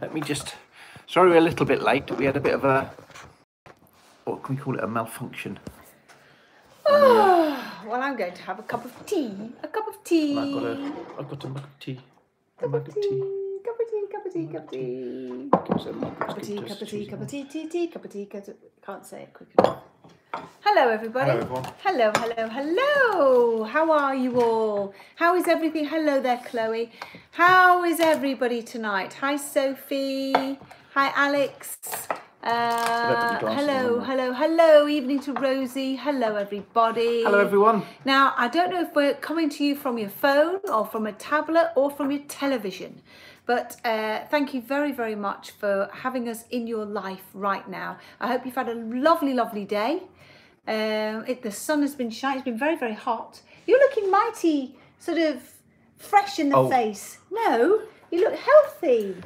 Let me just. Sorry, we're a little bit late. We had a bit of a. What can we call it? A malfunction. Well, I'm going to have a cup of tea. A cup of tea. I've got a. I've got a mug of tea. A cup mug of of tea. tea. Cup of tea. Cup of tea. Cup of tea. Give us a mug. Cup of tea. Cup of tea. Cup of tea. Tea. Tea. Cup of tea. Cup of Can't say it quick enough. Hello, everybody. Hello, everyone. Hello, hello, hello. How are you all? How is everything? Hello there, Chloe. How is everybody tonight? Hi, Sophie. Hi, Alex. Uh, hello, hello, hello. Evening to Rosie. Hello, everybody. Hello, everyone. Now, I don't know if we're coming to you from your phone or from a tablet or from your television, but uh, thank you very, very much for having us in your life right now. I hope you've had a lovely, lovely day. Um, it, the sun has been shining, it's been very, very hot. You're looking mighty sort of fresh in the Oh. face. No, you look healthy.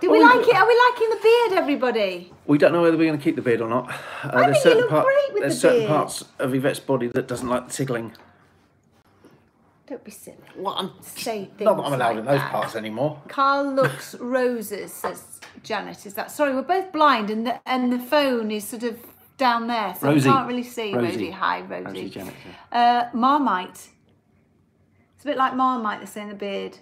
Do we Oh, like it? Are we liking the beard, everybody? We don't know whether we're going to keep the beard or not. Uh, think you look great with there's the certain beard. parts of Yvette's body that doesn't like the tickling. Don't be silly. What I'm saying. things not that I'm allowed like in those that. parts anymore. Karl looks roses, says Janet. Is that sorry? We're both blind, and the and the phone is sort of down there, so Rosie. we can't really see. Rosie, Rosie. hi, Rosie. Rosie Janet, yeah. Uh, Marmite. It's a bit like Marmite. They say in the beard.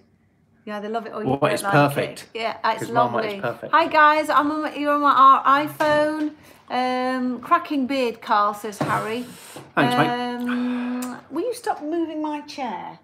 Yeah, they love it or you Well, don't it's like perfect, it. Yeah, it's 'cause Marmite is lovely. perfect. Hi guys, I'm on my, you're on my our iPhone. Um, cracking beard, Karl says Harry. Thanks, mate. Um, will you stop moving my chair?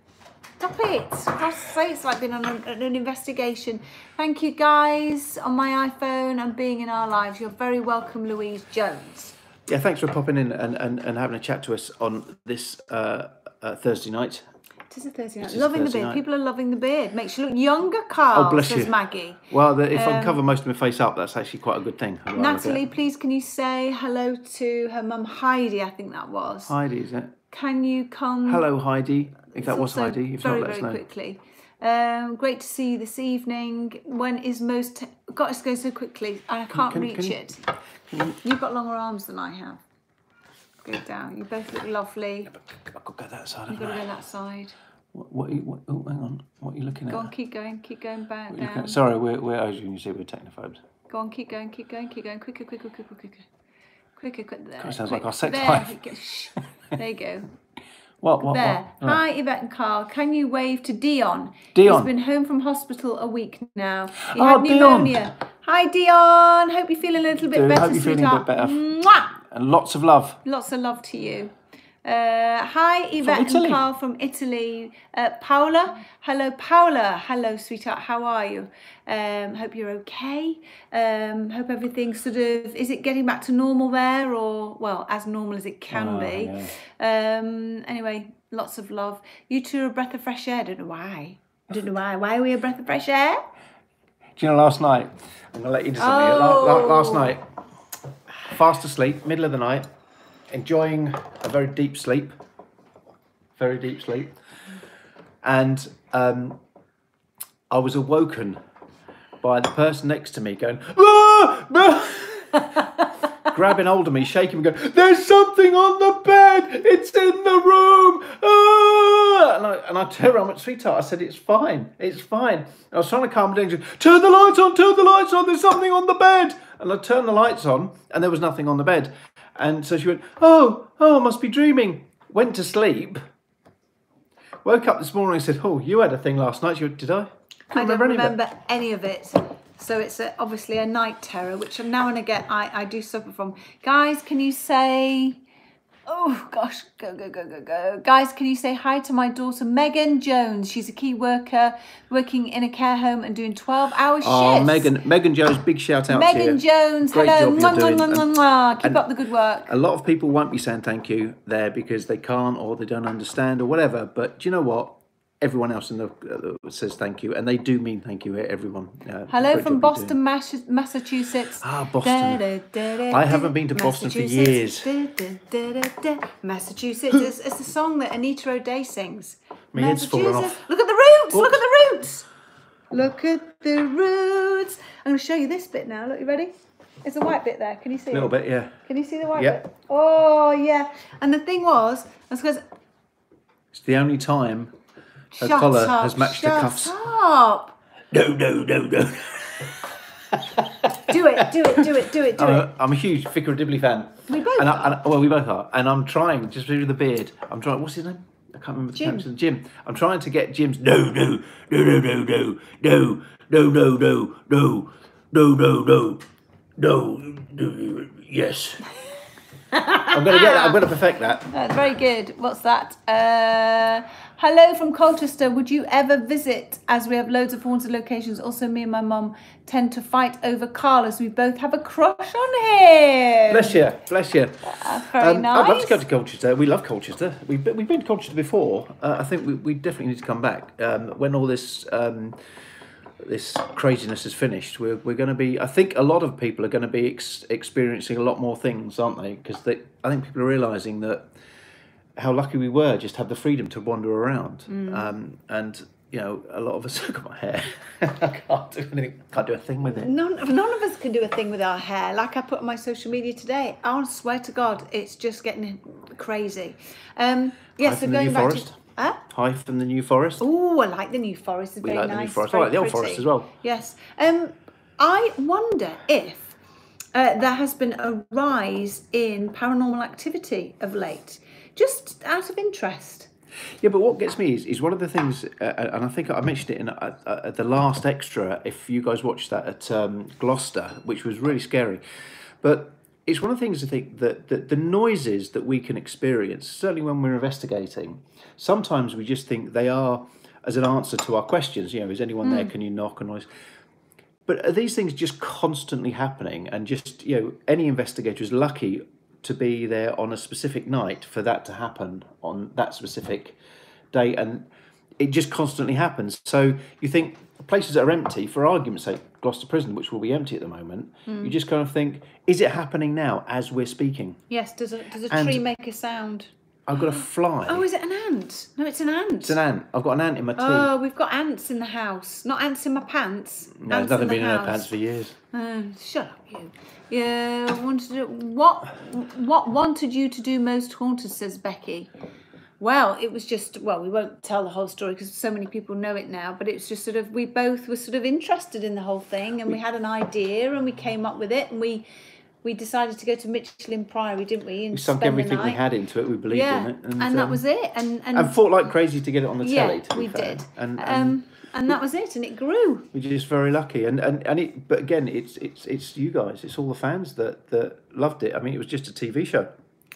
Stop it! For God's sake, it's like being on an, an investigation. Thank you, guys, on my iPhone and being in our lives. You're very welcome, Louise Jones. Yeah, thanks for popping in and, and, and having a chat to us on this uh, uh, Thursday night. It is a Thursday night. Loving Thursday the beard. night. People are loving the beard. Makes you look younger, Karl. Oh, bless says you. Maggie. Well, the, if I Um, can cover most of my face up, that's actually quite a good thing. Natalie, please can you say hello to her mum Heidi? I think that was. Heidi, is it? Can you come? Hello, Heidi. If that was Heidi, if very, not, let us very know. quickly. Um, great to see you this evening. When is most? God, it's going so quickly. I can't can- reach can it. You've got longer arms than I have. Go down. You both look lovely. I could go that side. You've got to go that side. What, what, are you- what, oh, hang on. What are you looking at? Go on, keep going. Keep going back down. Sorry, we're, we're, as you can see, we're technophobes. Go on, keep going, keep going, keep going. Quicker, quicker, quicker, quicker. Quicker, quicker. There. sounds like quick. our sex there. life. you go. Shh. There you go. What, what, There. what? Hi, Yvette and Karl. Can you wave to Dion? Dion. He's been home from hospital a week now. He Oh, had Dion. pneumonia. Hi, Dion. Hope you're feeling a little bit better, hope you're feeling a bit better. Mwah! And lots of love. Lots of love to you. Uh, hi, Yvette and Karl from Italy. Uh, Paola, hello, Paola. Hello, sweetheart. How are you? Um, hope you're okay. Um, hope everything's sort of. Is it getting back to normal there, or well, as normal as it can Oh, be? Um, anyway, lots of love. You two are a breath of fresh air. Don't know why. Don't know why. Why are we a breath of fresh air? Do you know last night? I'm going to let you into something. la- Last Oh. night, fast asleep, middle of the night, enjoying a very deep sleep. Very deep sleep. And um, I was awoken by the person next to me going, "Ah! Ah!" grabbing hold of me, shaking me, going, There's something on the bed! It's in the room! Ah! And, I, and I turned around, went, Sweetheart, I said, It's fine, it's fine. I was trying to calm down. Said, Turn the lights on, turn the lights on, there's something on the bed! And I turned the lights on, and there was nothing on the bed. And so she went, Oh, oh, I must be dreaming. Went to sleep. Woke up this morning and said, Oh, you had a thing last night. She went, Did I? I don't remember any of it. remember any of it. So it's a, obviously a night terror, which I'm now and again I, I do suffer from. Guys, can you say, oh gosh, go, go, go, go, go. Guys, can you say hi to my daughter, Megan Jones? She's a key worker working in a care home and doing 12 hour shifts. Oh, Megan, Megan Jones, big shout out to you. Megan Jones, Great hello. job you're Mwah, doing. mwah, mwah, And- Keep up the good work. A lot of people won't be saying thank you there because they can't or they don't understand or whatever. But do you know what? Everyone else in the uh, says thank you, and they do mean thank you. Everyone. Uh, Hello from Boston. Mas- Massachusetts. Ah, Boston. Da, da, da, I haven't been to Boston for years. Massachusetts. it's, it's the song that Anita O'Day sings. My head's fallen off. Look at the roots. Look at the roots. Look at the roots. I'm going to show you this bit now. Look, you ready? It's a white bit there. Can you see it? A little it? bit, yeah. Can you see the white Yep. bit? Oh, yeah. And the thing was, that's because It's the only time her Shut collar up, has matched her cuffs. up. No, no, no, no. Do it, do it, do it, do it, do I'm it. a, I'm a huge Vicar Dibley fan. We both and I, and, well, we both are. And I'm trying, just through the beard, I'm trying, what's his name? I can't remember the Jim. Jim. I'm trying to get Jim's, no, no, no, no, no, no, no, no, no, no, no, no, no, no, no, no, yes. I'm going to get that. I'm going to perfect that. That's very good. What's that? Uh, hello from Colchester. Would you ever visit? As we have loads of haunted locations. Also, me and my mum tend to fight over Karl as we both have a crush on him. Bless you, bless you. That's very nice. I'd love to go to Colchester. We love Colchester. We've been, we've been to Colchester before. Uh, I think we, we definitely need to come back um, when all this um, this craziness is finished. We're, we're going to be. I think a lot of people are going to be ex- experiencing a lot more things, aren't they? Because I think people are realizing that how lucky we were just to have the freedom to wander around. Mm. Um, and you know, a lot of us look at my hair. I can't do anything. Can't do a thing with it. None, none of us can do a thing with our hair. Like I put on my social media today, I swear to God, it's just getting crazy. Um, yes, so from the going New back Forest. to. Huh? Hi from the New Forest. Oh, I like the New Forest. It's We very like the New. Forest. I like the Old pretty. Forest as well. Yes. Um, I wonder if uh, there has been a rise in paranormal activity of late, just out of interest. Yeah, but what gets me is, is one of the things, uh, and I think I mentioned it in uh, uh, the last extra. If you guys watched that at um, Gloucester, which was really scary, but it's one of the things I think that, that the noises that we can experience, certainly when we're investigating, sometimes we just think they are as an answer to our questions. You know, is anyone there? Can you knock a noise? But are these things just constantly happening? And just, you know, any investigator is lucky to be there on a specific night for that to happen on that specific day. And it just constantly happens. So you think places that are empty, for argument's sake, Gloucester Prison, which will be empty at the moment, hmm. you just kind of think, is it happening now as we're speaking? Yes. Does a does a And- tree make a sound? I've got a oh. fly. Oh, is it an ant? No, it's an ant. it's an ant. I've got an ant in my tea. Oh, we've got ants in the house. Not ants in my pants. no, ants there's nothing in been in her house. pants for years. Oh, shut up, you. Yeah, wanted to, what what wanted you to do most haunted? Says Becky. Well, it was just well, we won't tell the whole story because so many people know it now. But it's just sort of we both were sort of interested in the whole thing, and we had an idea, and we came up with it, and we we decided to go to Michelham Priory, didn't we? And We sunk everything we had into it. We believed Yeah, in it. and, um, that was it. And and, and fought like crazy to get it on the yeah, telly. Be we fair. did. And, and um, and that was it, and it grew. we're just very lucky. And, and and it. But again, it's it's it's you guys. It's all the fans that that loved it. I mean, it was just a TV show.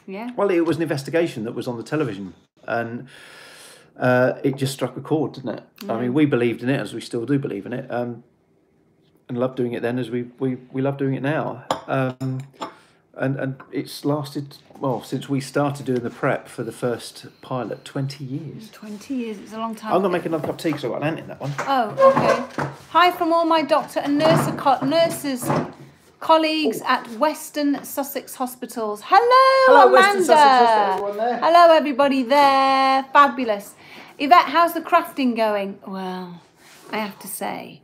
Yeah. Well, it was an investigation that was on the television, and uh, it just struck a chord, didn't it? I mean, we believed in it, as we still do believe in it, um, and loved doing it then, as we we we love doing it now. Um, and and it's lasted well since we started doing the prep for the first pilot, twenty years. Twenty years. It's a long time. I'm gonna make another cup of tea because I've got an ant in that one. Oh, okay. Hi from all my doctor and nurse co- nurses colleagues at Western Sussex Hospitals. Hello, Hello, Amanda. Western Sussex Hospital. Hello, everybody there. Fabulous. Yvette, how's the crafting going? Well, I have to say,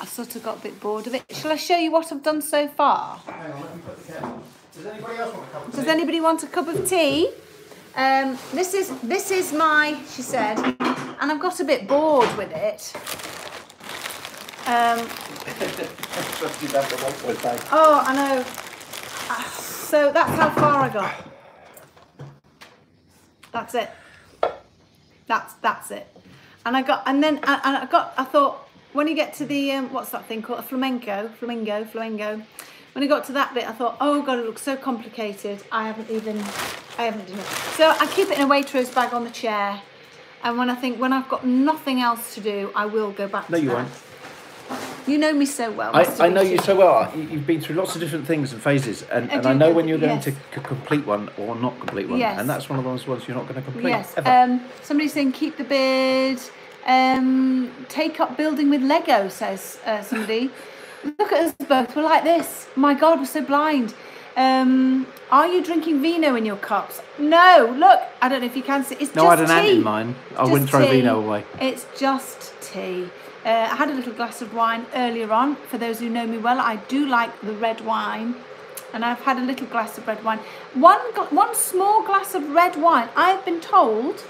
I sort of got a bit bored of it. Shall I show you what I've done so far? Hang on, let me put the kettle. Does anybody else want a cup of Does anybody want a cup of tea? Um, this is this is my, she said, and I've got a bit bored with it. Um, Oh, I know. Ah, So that's how far I got. That's it. That's that's it. And I got, and then and I got. I thought when you get to the um, what's that thing called? A flamenco, flamingo, flamingo. When I got to that bit, I thought, oh god, it looks so complicated. I haven't even, I haven't done it. So I keep it in a Waitrose bag on the chair. And when I think when I've got nothing else to do, I will go back. No, to you that. won't. You know me so well. I, I know you so well. You- You've been through lots of different things and phases, and, I and I know when you're going yes. to c- complete one or not complete one, Yes. and that's one of those ones you're not going to complete. Yes. ever. Um, somebody's saying keep the beard. Um, take up building with Lego, says uh, somebody. Look at us both. We're like this. My God, we're so blind. Um, are you drinking vino in your cups? No. Look, I don't know if you can see. It's no, I had an ant in mine. I Just wouldn't throw tea. vino away. It's just tea. Uh, I had a little glass of wine earlier on. For those who know me well, I do like the red wine, and I've had a little glass of red wine. One one small glass of red wine. I've been told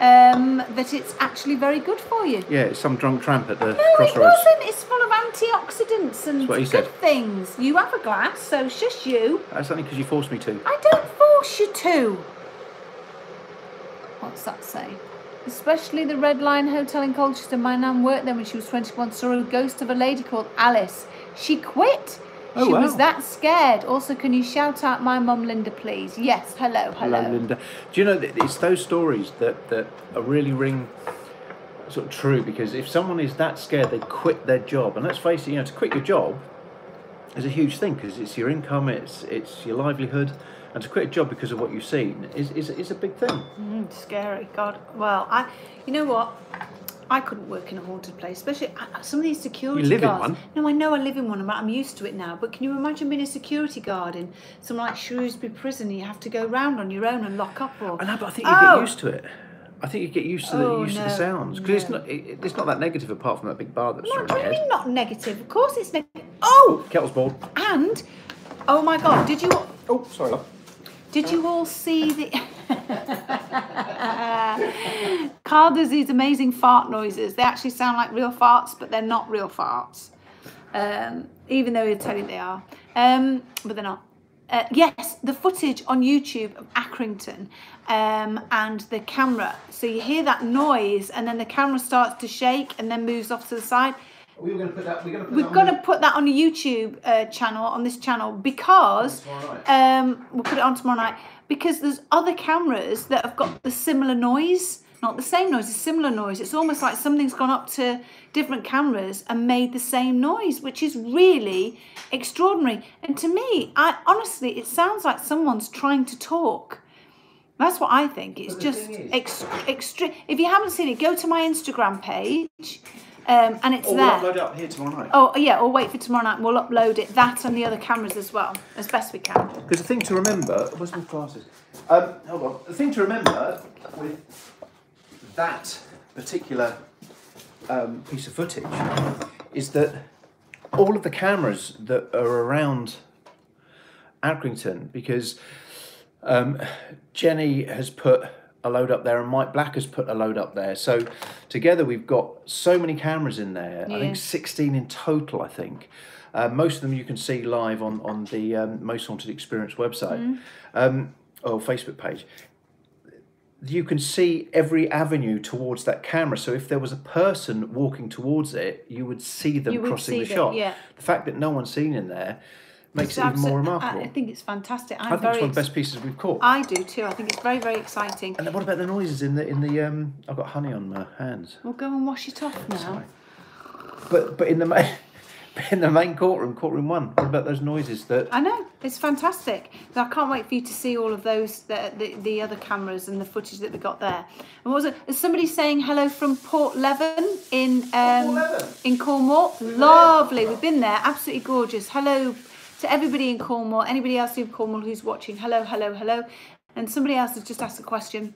um, that it's actually very good for you. Yeah, it's some drunk tramp at the No, it crossroads. wasn't. It's full of antioxidants and good said. things. You have a glass, so shush you. That's only because you forced me to. I don't force you to. What's that say? Especially the Red Lion Hotel in Colchester. My nan worked there when she was 21. Saw a ghost of a lady called Alice. She quit. Oh, she was that scared. Also, can you shout out my mum, Linda, please? Yes. Hello. Hello. Hello, Linda. Do you know that it's those stories that that are really ring sort of true because if someone is that scared, they quit their job. And let's face it, you know, to quit your job is a huge thing because it's your income, it's it's your livelihood, and to quit a job because of what you've seen is is, is a big thing. Mm, scary. God. Well, I. You know what? I couldn't work in a haunted place, especially uh, some of these security You live in one. No, I know I live in one, but I'm used to it now. But can you imagine being a security guard in some like Shrewsbury Prison? You have to go round on your own and lock up, or I know, but I think you Oh! get used to it. I think you get used to the Oh, used to the sounds because it's no. not it, it's not that negative apart from that big bar that's What do you mean not negative? Of course it's negative. Oh, Kettle's bald. and oh my God, did you Oh, sorry, love. Did you all see the? Karl does these amazing fart noises. They actually sound like real farts, but they're not real farts. Um, even though he'll tell you they are. Um, but they're not. Uh, yes, the footage on YouTube of Accrington um, and the camera. So you hear that noise, and then the camera starts to shake and then moves off to the side. We were going to put that. We're going to put We've got to put that on a YouTube uh, channel, on this channel, because um, we'll put it on tomorrow night. Because there's other cameras that have got the similar noise, not the same noise, a similar noise. It's almost like something's gone up to different cameras and made the same noise, which is really extraordinary. And to me, I honestly, it sounds like someone's trying to talk. That's what I think. It's just extreme. If you haven't seen it, go to my Instagram page, um, and it's there. we'll upload it up here tomorrow night. Oh yeah, or wait for tomorrow night. We'll upload it, that and the other cameras as well, as best we can. Because the thing to remember, where's my glasses? Um, hold on. The thing to remember with that particular um, piece of footage is that all of the cameras that are around Accrington, because um, Jenny has put a load up there and Mike Black has put a load up there. So together we've got so many cameras in there. I think 16 in total, I think. Uh, most of them you can see live on, on the um, Most Haunted Experience website um, or Facebook page. You can see every avenue towards that camera. So if there was a person walking towards it, you would see them You crossing see the them, shot. yeah. The fact that no one's seen in there makes it even more I- remarkable. I think it's fantastic. I'm I think it's one of the best pieces we've caught. I do too. I think it's very, very exciting. And then what about the noises in the in the um? I've got honey on my hands. We'll go and wash it off now. Sorry. But but in the main in the main courtroom, courtroom one. What about those noises that? I know it's fantastic. I can't wait for you to see all of those, the, the, the other cameras and the footage that we got there. And what was it? Is somebody saying hello from Porthleven in um, Leven. in Cornwall? Lovely. We've been there. Absolutely gorgeous. Hello to everybody in Cornwall. Anybody else in Cornwall who's watching? Hello, hello, hello. And somebody else has just asked a question.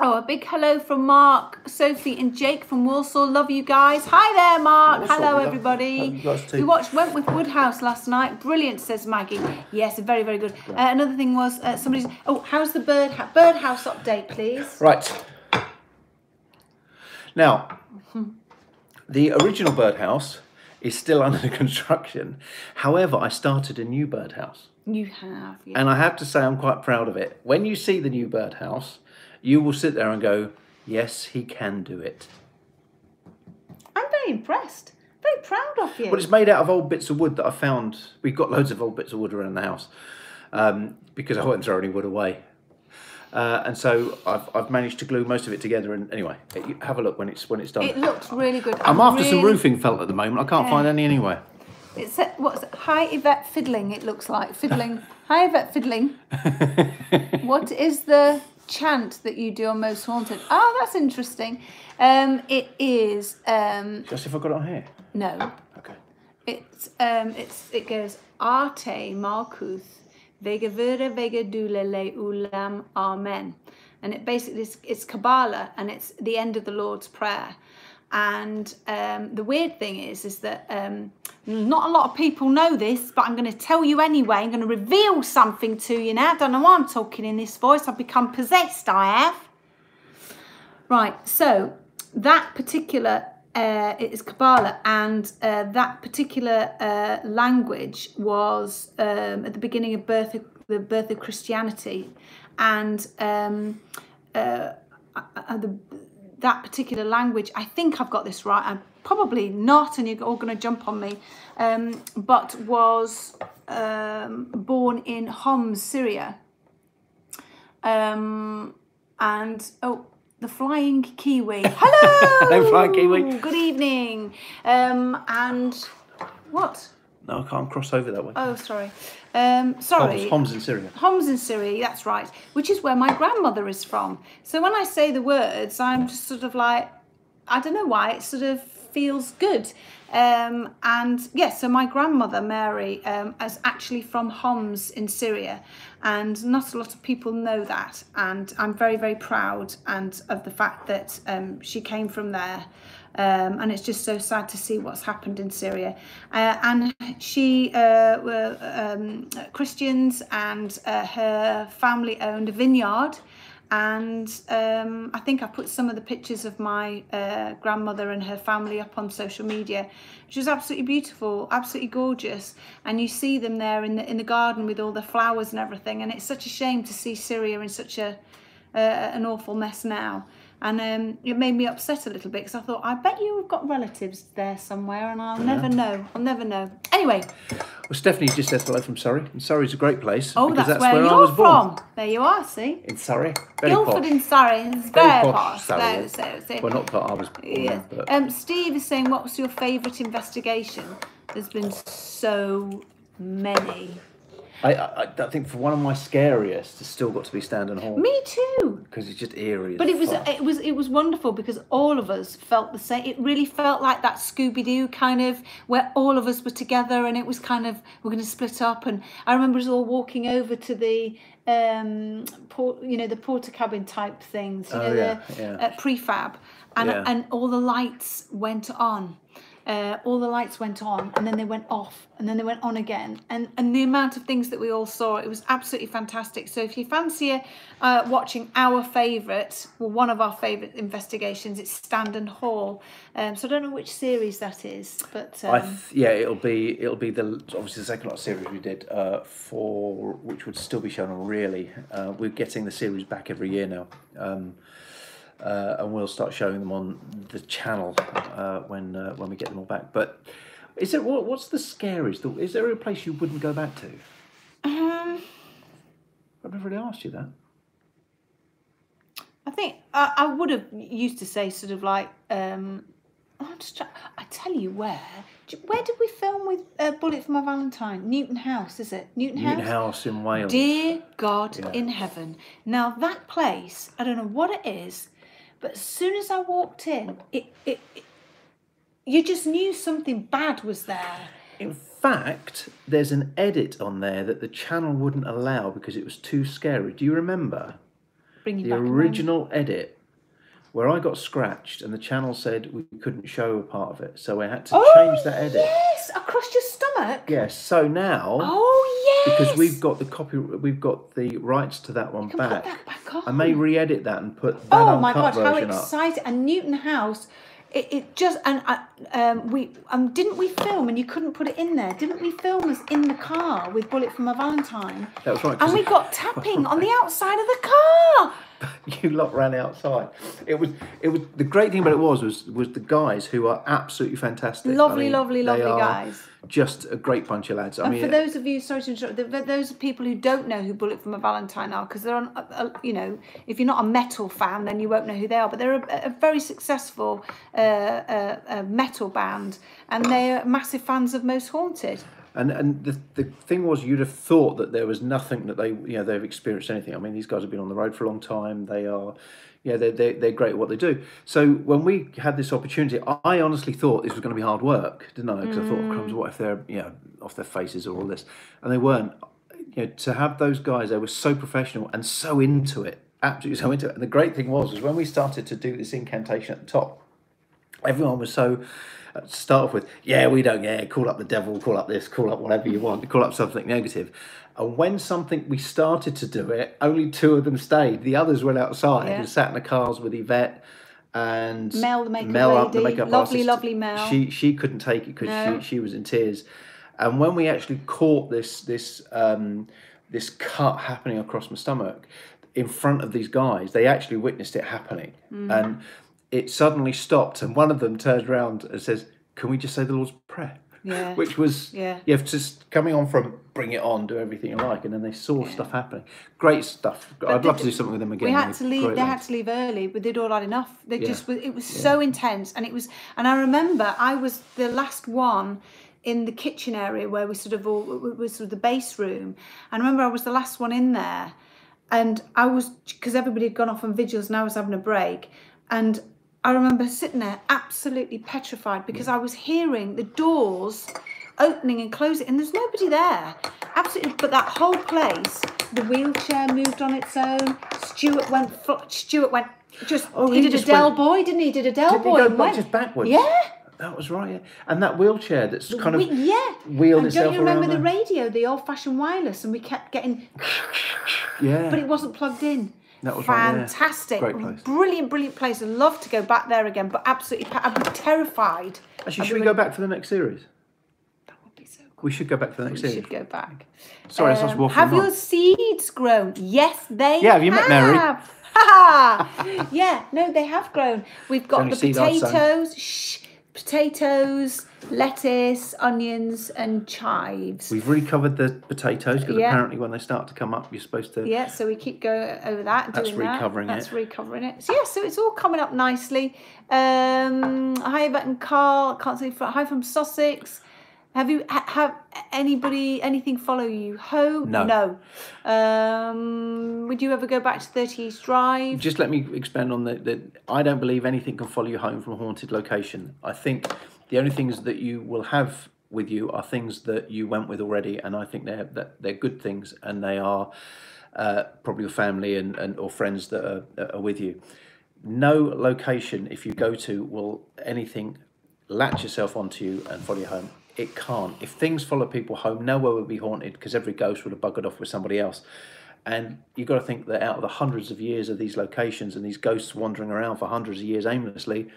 Oh, a big hello from Mark, Sophie, and Jake from Walsall. Love you guys. Hi there, Mark. Walsall, hello, everybody. love you guys too. We watched Wentworth Woodhouse last night. Brilliant, says Maggie. Yes, very, very good. Uh, another thing was uh, somebody's. Oh, how's the bird birdhouse update, please? Right. Now, the original birdhouse is still under construction. However, I started a new birdhouse. You have. Yeah. And I have to say, I'm quite proud of it. When you see the new birdhouse, you will sit there and go, yes, he can do it. I'm very impressed. Very proud of you. Well, it's made out of old bits of wood that I found. We've got loads of old bits of wood around the house um, because I won't throw any wood away. Uh, and so I've, I've managed to glue most of it together. And anyway, you have a look when it's when it's done. it looks really good. I'm after some roofing felt at the moment. I can't find any anywhere. It's a, what's it? Hi Yvette Fiddling. It looks like fiddling. Hi Yvette Fiddling. what is the chant that you do on Most Haunted? Oh, that's interesting. Um, it is um, Just if I got it on here. no. Okay. It's um, it's it goes Arte Malkuth Vega Vera Vega Dula Le Ulam Amen, and it basically is, it's Kabbalah and it's the end of the Lord's Prayer. And um, the weird thing is, is that um, not a lot of people know this, but I'm going to tell you anyway. I'm going to reveal something to you now. I don't know why I'm talking in this voice. I've become possessed. I have. Right. So that particular uh, it is Kabbalah, and uh, that particular uh, language was um, at the beginning of birth of, the birth of Christianity, and um, uh, uh, the, that particular language. I think I've got this right. I'm probably not, and you're all going to jump on me. Um, but was um, born in Homs, Syria. Um, and oh, the flying kiwi. Hello, Hello, flying kiwi. Good evening. Um, and what? No, I can't cross over that way. Oh, sorry. Um, sorry. Homs, Homs in Syria. Homs in Syria, that's right, which is where my grandmother is from. So when I say the words, I'm just sort of like, I don't know why, it's sort of feels good. Um, and yes, yeah, so my grandmother Mary um, is actually from Homs in Syria, and not a lot of people know that. And I'm very, very proud and of the fact that um, she came from there. Um, and it's just so sad to see what's happened in Syria. Uh, and she uh, were um, Christians, and uh, her family owned a vineyard. And um, I think I put some of the pictures of my uh, grandmother and her family up on social media, She was absolutely beautiful, absolutely gorgeous. And you see them there in the in the garden with all the flowers and everything. And it's such a shame to see Syria in such a uh, an awful mess now and um, it made me upset a little bit because I thought I bet you've got relatives there somewhere, and I'll never know. I'll never know. Anyway. Well, Stephanie just said hello from Surrey, and Surrey's a great place. Oh, because that's, that's, where, where, you're I was born. from. There you are. See. In Surrey, very Guildford posh. in Surrey is Very very, posh, posh. Surrey. So. Well, not that I was born in, but Um, Steve is saying, what was your favourite investigation? There's been so many. I, I, I think for one of my scariest, it's still got to be Standon Hall Me too. because it's just eerie. But it was fuck. it was it was wonderful because all of us felt the same. It really felt like that Scooby Doo kind of where all of us were together, and it was kind of we're going to split up. And I remember us all walking over to the um port, you know, the porter cabin type things, you Oh, know, yeah, the yeah. Uh, prefab, and Yeah. and all the lights went on. Uh, all the lights went on and then they went off and then they went on again. And and the amount of things that we all saw it was absolutely fantastic. So if you fancy uh, watching our favourite well one of our favourite investigations it's Standon Hall. Um, so I don't know which series that is but um, I th- yeah, it'll be it'll be the obviously the second lot of series we did uh, for which would still be shown on really. Uh, we're getting the series back every year now, um, uh, and we'll start showing them on the channel uh, when uh, when we get them all back. But is it what, what's the scariest? Is there a place you wouldn't go back to? um, I've never really asked you that. I think I, I would have used to say sort of like um, I'm just try- I tell you where where did we film with uh, Bullet for My Valentine Newton House is it Newton House Newton House in Wales. Dear God Yeah. in heaven. Now that place, I don't know what it is, but as soon as I walked in, it, it, it you just knew something bad was there. In fact, there's an edit on there that the channel wouldn't allow because it was too scary. Do you remember? Bringing the back a memory. original edit where I got scratched and the channel said we couldn't show a part of it, so I had to Oh, change that edit. Yes, across your stomach. Yes, so now Oh yes. because we've got the copy, we've got the rights to that one back. that back on. I may re-edit that and put that on Oh my god, how exciting! And Newton House, it, it just and I, um, we um didn't we film and you couldn't put it in there? Didn't we film us in the car with Bullet for My Valentine? That was right And we got tapping on the outside of the car. you lot ran outside. It was it was the great thing about it was was was the guys who are absolutely fantastic. I Lovely, mean, lovely, lovely are guys. Just a great bunch of lads. I And mean, for those of you, sorry to interrupt, th- th- those people who don't know who Bullet from a Valentine are, because they're on, uh, uh, you know, if you're not a metal fan, then you won't know who they are. But they're a, a very successful uh, uh, uh, metal band, and they're massive fans of Most Haunted. And and the the thing was, you'd have thought that there was nothing that they you know they've experienced anything. I mean, these guys have been on the road for a long time. They are, yeah, they they they're great at what they do. So when we had this opportunity, I honestly thought this was going to be hard work, didn't I? Because I thought, oh, crumbs, mm. what if they're you know off their faces or all this, and they weren't. You know, to have those guys, they were so professional and so into it, absolutely so into it. And the great thing was, was when we started to do this incantation at the top, everyone was so start off with yeah we don't yeah call up the devil call up this call up whatever you want call up something negative. and when something we started to do it only two of them stayed the others went outside Yeah. and sat in the cars with yvette and Mel, the makeup Mel, up, the lady. makeup Lovely, artist, lovely Mel. She she couldn't take it because No. she, she was in tears. And when we actually caught this this um, this cut happening across my stomach in front of these guys, they actually witnessed it happening, Mm. and it suddenly stopped. And one of them turns around and says, "Can we just say the Lord's Prayer?" Yeah. Which was Yeah. You yeah, just coming on from bring it on, do everything you like, and then they saw stuff happening. Great stuff. I'd love to do something with them again. we had to leave. They had to leave early, but they'd all had enough. They Yeah. just it was so intense, and it was. And I remember I was the last one in the kitchen area where we sort of all it was sort of the base room. And I remember I was the last one in there, and I was because everybody had gone off on vigils and I was having a break, and I remember sitting there absolutely petrified because I was hearing the doors opening and closing, and there's nobody there. Absolutely, but that whole place, the wheelchair moved on its own. Stuart went. Stuart went. Just Oh, he, he did a Del went- Boy, didn't he? He Did a Del he Boy go back went. just backwards? Yeah. That was right. Yeah. And that wheelchair that's kind of We, yeah. wheeled and itself don't you remember the radio, the old-fashioned wireless, and we kept getting, yeah. but it wasn't plugged in. That was right, yeah. fantastic, Great place. brilliant, brilliant place. I'd love to go back there again, but absolutely, I'd be terrified. Actually, I'd should we go back for the next series? That would be so cool. We should go back for the next series. We should go back. Sorry, that's us Um, waffling Have your on. seeds grown? Yes, they Yeah, have you met Mary? yeah, no, they have grown. We've got the seed I've sown. potatoes, shh, potatoes, lettuce, onions, and chives. We've recovered the potatoes because Yeah. apparently when they start to come up, you're supposed to. Yeah, so we keep going over that. That's doing that. recovering That's it. recovering it. So yeah, so it's all coming up nicely. Um, hi, Yvette and Karl. Can't say hi from Sussex. Have you ha, have anybody anything follow you home? No. No. Um, would you ever go back to Thirty East Drive? Just let me expand on that. That I don't believe anything can follow you home from a haunted location. I think the only things that you will have with you are things that you went with already, and I think they're that they're good things, and they are uh, probably your family and, and or friends that are, are with you. No location, if you go to, will anything latch yourself onto you and follow you home. It can't. If things follow people home, nowhere will be haunted because every ghost would have buggered off with somebody else. And you've got to think that out of the hundreds of years of these locations and these ghosts wandering around for hundreds of years aimlessly,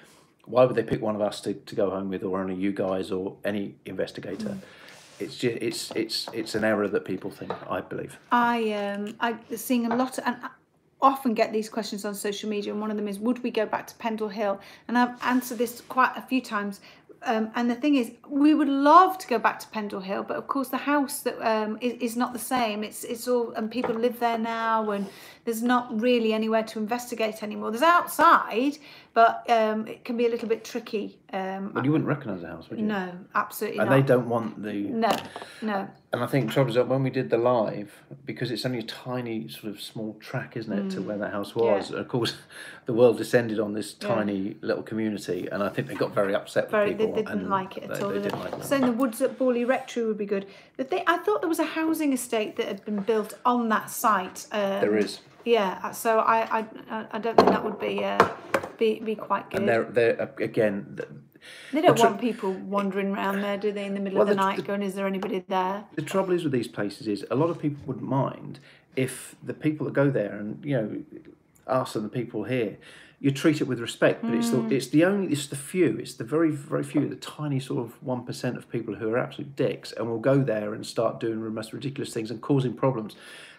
why would they pick one of us to, to go home with, or only you guys, or any investigator? It's just it's it's it's an error that people think. I believe. I um I seeing a lot and I often get these questions on social media and one of them is would we go back to Pendle Hill and I've answered this quite a few times um, and the thing is we would love to go back to Pendle Hill but of course the house that um, is, is not the same. It's it's all and people live there now and there's not really anywhere to investigate anymore there's outside but um, it can be a little bit tricky um, But you wouldn't recognise the house, would you? no absolutely not. And not they don't want the no no And I think the trouble is that when we did the live, because it's only a tiny sort of small track, isn't it, to where the house was. Mm. Yeah. Of course, the world descended on this tiny little community, and I think they got very upset very with they, people. they didn't like it at they, all. They did didn't like So that. in the woods at Borley Rectory would be good. The thing I thought there was a housing estate that had been built on that site. Um, There is, Yeah, so I, I I don't think that would be uh, be be quite good. and they're they're uh, again. th- they don't want people wandering around there, do they? In the middle Well, of the, the- night, going, "Is there anybody there?" The trouble is with these places is a lot of people wouldn't mind if the people that go there and you know us and the people here you treat it with respect but it's the Mm. it's the only it's the few it's the very very few the tiny sort of 1% of people who are absolute dicks and will go there and start doing the most ridiculous things and causing problems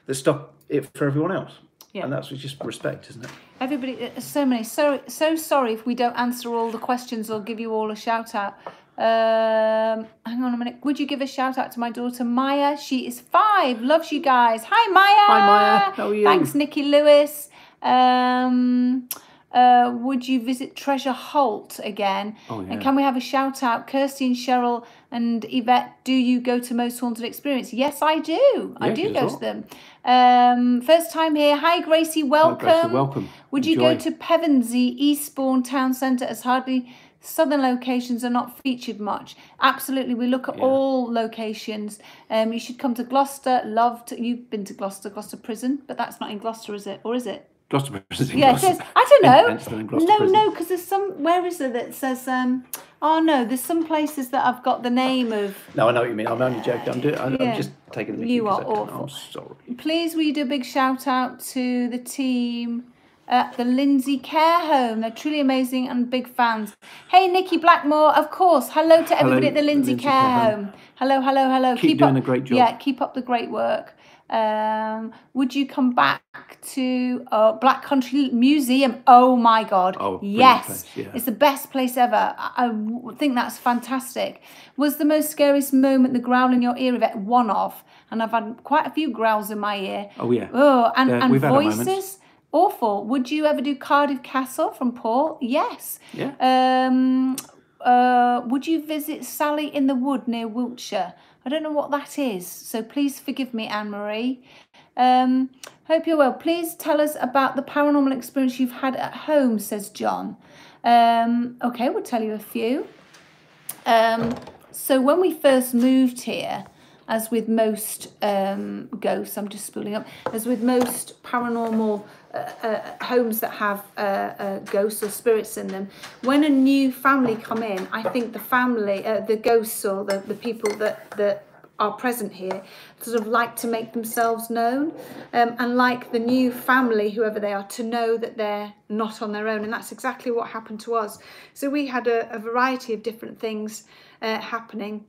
that stop it for everyone else Yeah. and that's just respect isn't it Everybody, uh, so many. So so sorry if we don't answer all the questions or give you all a shout out. Um, hang on a minute. Would you give a shout out to my daughter Maya? She is five. Loves you guys. Hi Maya. Hi, Maya. How are you? Thanks, Nikki Lewis. Um, uh, would you visit Treasure Holt again? Oh, yeah. And can we have a shout out, Kirsty and Cheryl and Yvette? Do you go to Most Haunted Experience? Yes, I do. I do go does to them. Um, first time here. Hi, Gracie. Welcome. Gracie, welcome. Would you go to Pevensey, Eastbourne Town Centre as hardly southern locations are not featured much? Absolutely, we look at all locations. Um, you should come to Gloucester. Loved you've been to Gloucester, Gloucester Prison, but that's not in Gloucester, is it? Or is it? Gloucester Prison Yeah, it says. I don't know. Hence they're in Gloucester no, Prison. no, because there's some. Where is it that says? Um, oh no, there's some places that I've got the name of. no I know what you mean I'm only joking I'm, doing, I'm, Yeah. I'm just taking the You are awful. I'm sorry Please, will you do a big shout out to the team at the Lindsay Care Home. They're truly amazing and big fans. Hey, Nikki Blackmore, of course. Hello to everybody at the Lindsay, Lindsay Care, Care Home. Hello, hello, hello. Keep doing up, a great job. Yeah, keep up the great work. Um, would you come back to uh, Black Country Museum? Oh my God! Oh, yes, place, yeah. it's the best place ever. I think that's fantastic. Was the most scariest moment the growl in your ear event? One off? and I've had quite a few growls in my ear. Oh, yeah. Oh, and, Yeah, and we've had our moments. voices. Awful. Would you ever do Cardiff Castle from Paul? Yes. Yeah. Um, uh, would you visit Sally in the Wood near Wiltshire? I don't know what that is, so please forgive me, Anne Marie. Um, hope you're well. Please tell us about the paranormal experience you've had at home, says John. Um, okay, we'll tell you a few. Um, so when we first moved here, as with most um, ghosts, I'm just spooling up, as with most paranormal uh, uh, homes that have uh, uh, ghosts or spirits in them, when a new family come in, I think the family, the ghosts or the, the people that, that are present here sort of like to make themselves known um, and like the new family whoever they are to know that they're not on their own. And that's exactly what happened to us. So we had a, a variety of different things uh, happening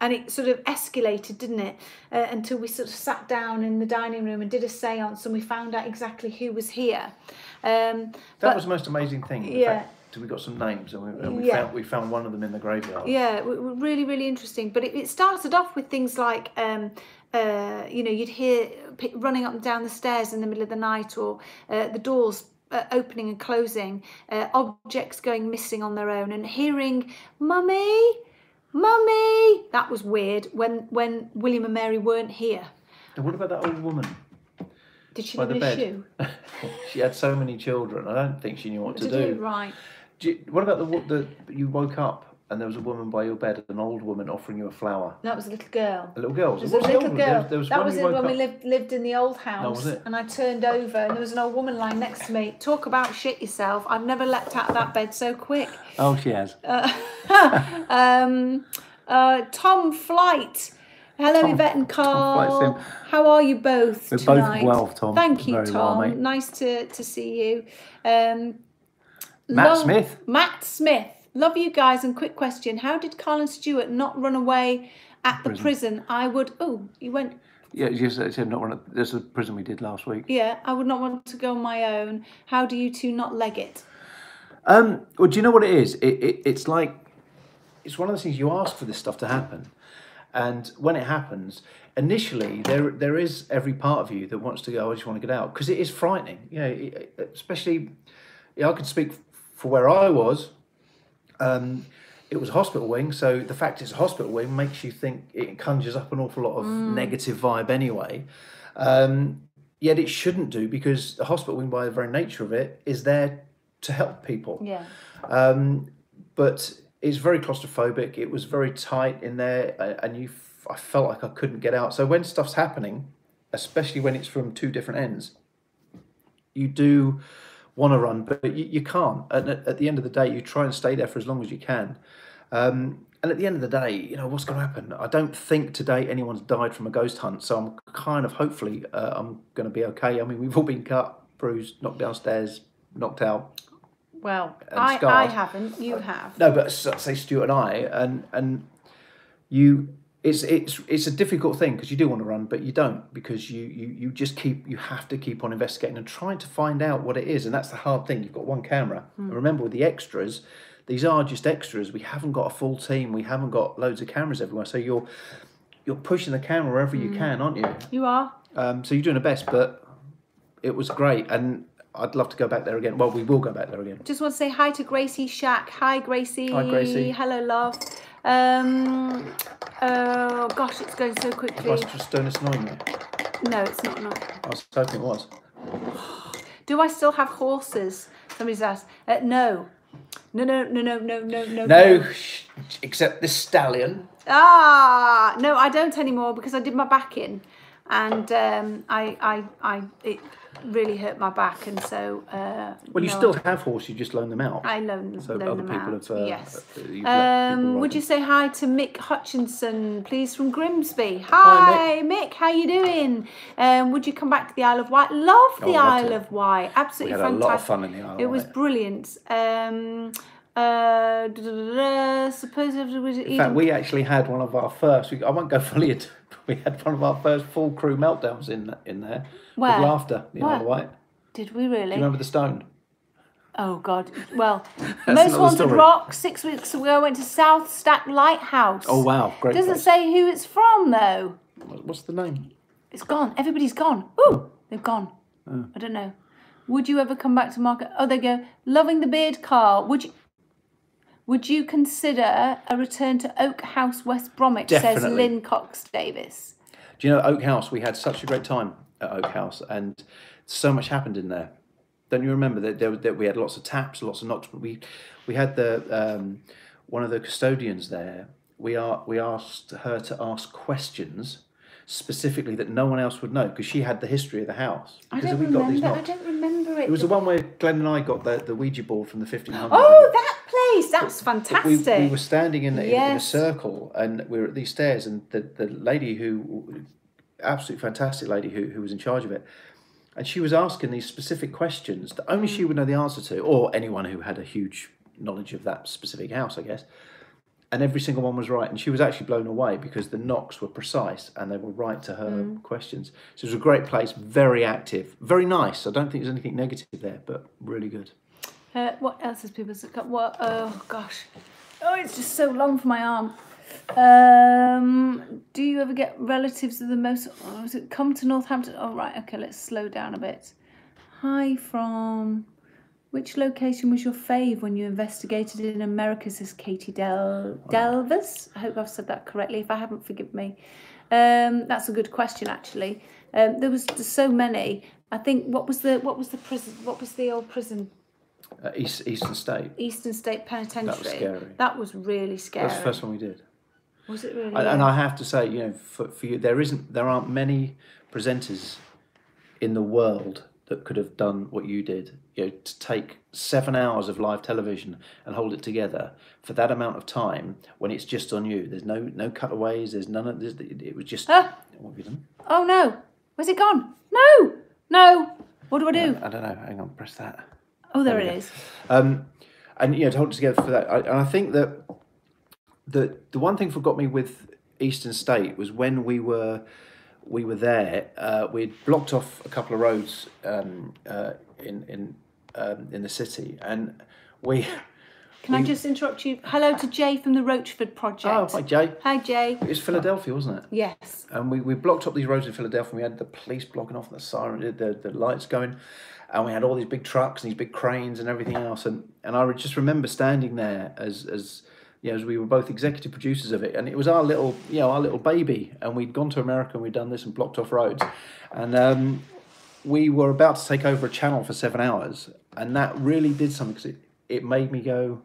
and it sort of escalated, didn't it? Uh, until we sort of sat down in the dining room and did a séance, and we found out exactly who was here. Um, That but was the most amazing thing. Yeah. fact we got some names and we, and we Yeah. found we found one of them in the graveyard. yeah, really, really interesting. But it, it started off with things like, um, uh, you know, you'd hear p- running up and down the stairs in the middle of the night, or uh, the doors. Uh, opening and closing, uh, objects going missing on their own, and hearing "mummy, mummy." That was weird when when William and Mary weren't here. And what about that old woman Did she by the in a shoe? bed? she had so many children. I don't think she knew what to do. you? Right. Do you- what about the, the you woke up and there was a woman by your bed, an old woman offering you a flower? That was a little girl. A little girl. It was a little girl. There, there was that was you it woke when we lived lived in the old house, was it? and I turned over, and there was an old woman lying next to me. Talk about shit yourself! I've never leapt out of that bed so quick. Oh, she has. Um, uh, Tom Flight. Hello, Tom- Yvette and Karl. How are you both We're both well, Tom. Thank you, Very well, Tom. mate. nice to, to see you. Um, Matt Lo- Smith. Matt Smith. Love you guys. And quick question: How did and Stuart not run away at the prison? I would. Oh, you went. Yeah, you said said not one. of- There's a prison we did last week. Yeah, I would not want to go on my own. How do you two not leg it? Um, well, do you know what it is? It, it, it's like it's one of those things you ask for this stuff to happen, and when it happens, initially there there is every part of you that wants to go. I just want to get out because it is frightening. You know, especially yeah, I can speak for where I was. Um, it was a hospital wing, so the fact it's a hospital wing makes you think it conjures up an awful lot of negative vibe anyway. Um, yet it shouldn't do because the hospital wing, by the very nature of it, is there to help people. Yeah. Um, but it's very claustrophobic. It was very tight in there, and you, I felt like I couldn't get out. So when stuff's happening, especially when it's from two different ends, you do want to run, but you, you can't. And at, at the end of the day, you try and stay there for as long as you can. Um, and at the end of the day, you know what's going to happen. I don't think today anyone's died from a ghost hunt, so I'm kind of hopefully uh, I'm going to be okay. I mean, we've all been cut, bruised, knocked downstairs, knocked out. Well, I, I haven't. You have. No, but say Stuart and I, and and you, it's it's it's a difficult thing because you do want to run, but you don't because you you you just keep you have to keep on investigating and trying to find out what it is, and that's the hard thing. You've got one camera. And remember, with the extras, these are just extras. We haven't got a full team. We haven't got loads of cameras everywhere. So you're you're pushing the camera wherever you can, aren't you? You are. Um, so you're doing the best, but it was great, and I'd love to go back there again. Well, we will go back there again. Just want to say hi to Gracie Shack. Hi, Gracie. Hi, Gracie. Hello, love. Um, oh gosh, it's going so Was quickly. just doing this annoying you? No, it's not. No. I was hoping it was. Do I still have horses? Somebody's asked. Uh, no. No, no, no, no, no, no, no. No, except this stallion. Ah, no, I don't anymore because I did my back in. and um, I, I, I, it really hurt my back, and so. Uh, Well, you no, still have horse. You just loan them out. I loan, so loan other them people out. have. Uh, yes. uh, Um, would you say hi to Mick Hutchinson, please, from Grimsby? Hi, Mick. How you doing? Um, would you come back to the Isle of Wight? Love the Oh, Isle of Wight. Absolutely had a fantastic. lot of fun in the Isle. It was brilliant. Um, uh, da, da, da, da, suppose it was In fact, we actually had one of our first. We, I won't go fully into, it, but we had one of our first full crew meltdowns in in there Where? with laughter. Isle of Where? Did we really? Do you remember the stone? Oh God! Well, most haunted story. rock. Six weeks ago, I went to South Stack Lighthouse. Oh wow, great. Doesn't place. say who it's from though. What's the name? It's gone. Everybody's gone. Ooh, they've gone. Oh. I don't know. Would you ever come back to market? Oh, they go. Loving the beard, Karl. Would you? Would you consider a return to Oak House, West Bromwich? Says Definitely. Lynn Cox Davis. Do you know Oak House? We had such a great time at Oak House, and so much happened in there. Don't you remember that there, that we had lots of taps, lots of knocks? We we had the um, one of the custodians there. We are we asked her to ask questions specifically that no one else would know because she had the history of the house. I don't remember. I don't remember it. It was the one where Glenn and I got the, the Ouija board from the 1500s. oh, that place. That's fantastic. we were standing in, in, in a circle and we were at these stairs and the, the lady who absolutely fantastic lady who, who was in charge of it and she was asking these specific questions that only she mm. would know the answer to or anyone who had a huge knowledge of that specific house i guess and every single one was right and she was actually blown away because the knocks were precise and they were right to her mm. questions. So it was a great place very active very nice. I don't think there's anything negative there but really good Uh, what else has people got? What? Oh gosh, oh it's just so long for my arm. Um, do you ever get relatives of the most? Oh, is it come to Northampton? Oh right, okay. Let's slow down a bit. Hi from. Which location was your fave when you investigated in America? Says Katie Del Delvers. I hope I've said that correctly. If I haven't, forgive me. Um, that's a good question, actually. Um, there was so many. I think what was the what was the prison? What was the old prison? Uh, East, eastern state Eastern State Penitentiary. That was scary. That was really scary. that's the first one we did Was it really? And, and I have to say, you know, for, for you, there isn't, there aren't many presenters in the world that could have done what you did. You know, to take seven hours of live television and hold it together for that amount of time when it's just on you. There's no no cutaways. There's none of this. It was just. Ah! What have you done? oh no! Where's it gone? No! No! What do I do? I don't know. Hang on. Press that. Oh, there, there we it is. Um, and you know, to hold it together for that, I, and I think that the the one thing that got me with Eastern State was when we were we were there. Uh, we'd blocked off a couple of roads um, uh, in in um, in the city, and we. Can I just interrupt you? Hello to Jay from the Roachford Project. Oh, hi Jay. Hi, Jay. It was Philadelphia, wasn't it? Yes. and we, we blocked up these roads in Philadelphia. We had the police blocking off the siren, the, the lights going, and we had all these big trucks and these big cranes and everything else. And, and I would just remember standing there as as you know, as we were both executive producers of it, and it was our little you know our little baby. And we'd gone to America and we'd done this and blocked off roads, and um, we were about to take over a channel for seven hours, and that really did something because it, it made me go.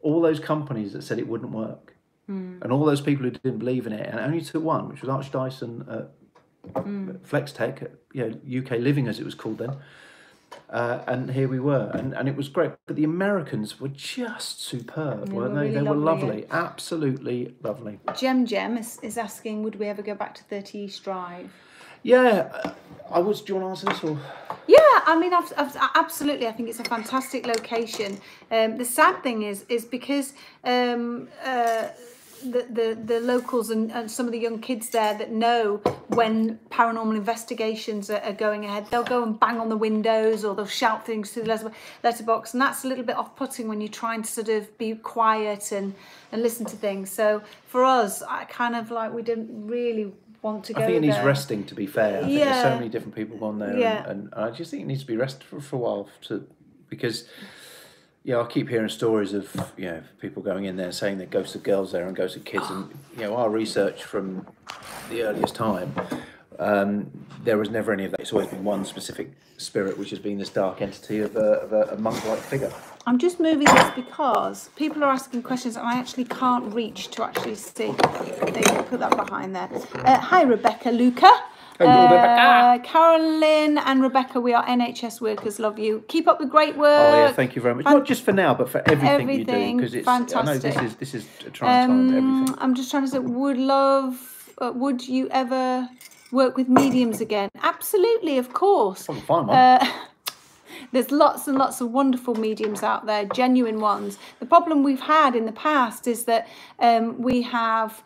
All those companies that said it wouldn't work, and all those people who didn't believe in it, and it only took one, which was Arch Dyson at Flextech, you know, UK Living as it was called then. Uh, and here we were, and, and it was great. But the Americans were just superb, They weren't were they? really they were lovely, lovely, absolutely lovely. Gem Gem is, is asking, would we ever go back to 30 East Drive? Yeah, uh, I was. Do you want to answer this or? Yeah, I mean, I've, I've, absolutely. I think it's a fantastic location. Um, the sad thing is, is because um, uh, the, the the locals and, and some of the young kids there that know when paranormal investigations are, are going ahead, they'll go and bang on the windows or they'll shout things through the letter, letterbox, and that's a little bit off-putting when you're trying to sort of be quiet and and listen to things. So for us, I kind of like we didn't really want to go I think it needs there. resting. To be fair, I think there's so many different people gone there, Yeah. and, and I just think it needs to be rested for, for a while to because. Yeah, I keep hearing stories of you know people going in there saying that ghosts of girls there and ghosts of kids, and you know our research from the earliest time Um, there was never any of that. It's always been one specific spirit, which has been this dark entity of a, of a, monk-like figure. I'm just moving this because people are asking questions and I actually can't reach to actually see. They put that behind there. Uh, hi, Rebecca, Luca. Uh, Rebecca. Carolyn and Rebecca, we are NHS workers. Love you. Keep up the great work. Oh yeah, thank you very much. fan- Not just for now, but for everything, you do, Everything. because it's. I know this Fantastic. is this is a trying time. Um, Everything. I'm just trying to say, would love, uh, would you ever work with mediums again? Absolutely, of course. Probably fine one. Uh, there's lots and lots of wonderful mediums out there, genuine ones. The problem we've had in the past is that um, we have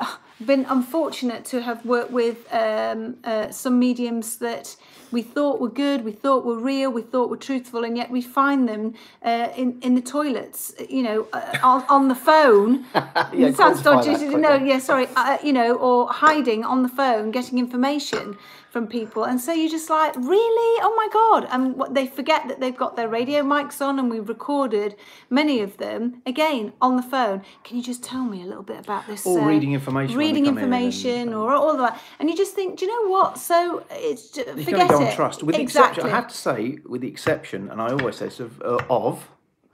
been unfortunate to have worked with um, uh, some mediums that we thought were good, we thought were real, we thought were truthful, and yet we find them uh, in in the toilets, you know, uh, on, on the phone. Yeah, it sounds dodgy. No, yeah, sorry. Uh, you know, or hiding on the phone, getting information from people, and so you're just like, really? Oh my god! And what they forget that they've got their radio mics on, and we've recorded many of them again on the phone. Can you just tell me a little bit about this? uh, Or reading information reading come in and- information, or all that, and you just think, do you know what? So it's ju- You forget only go on it. trust, with the exactly. exception. I have to say, with the exception, and I always say this of, uh, of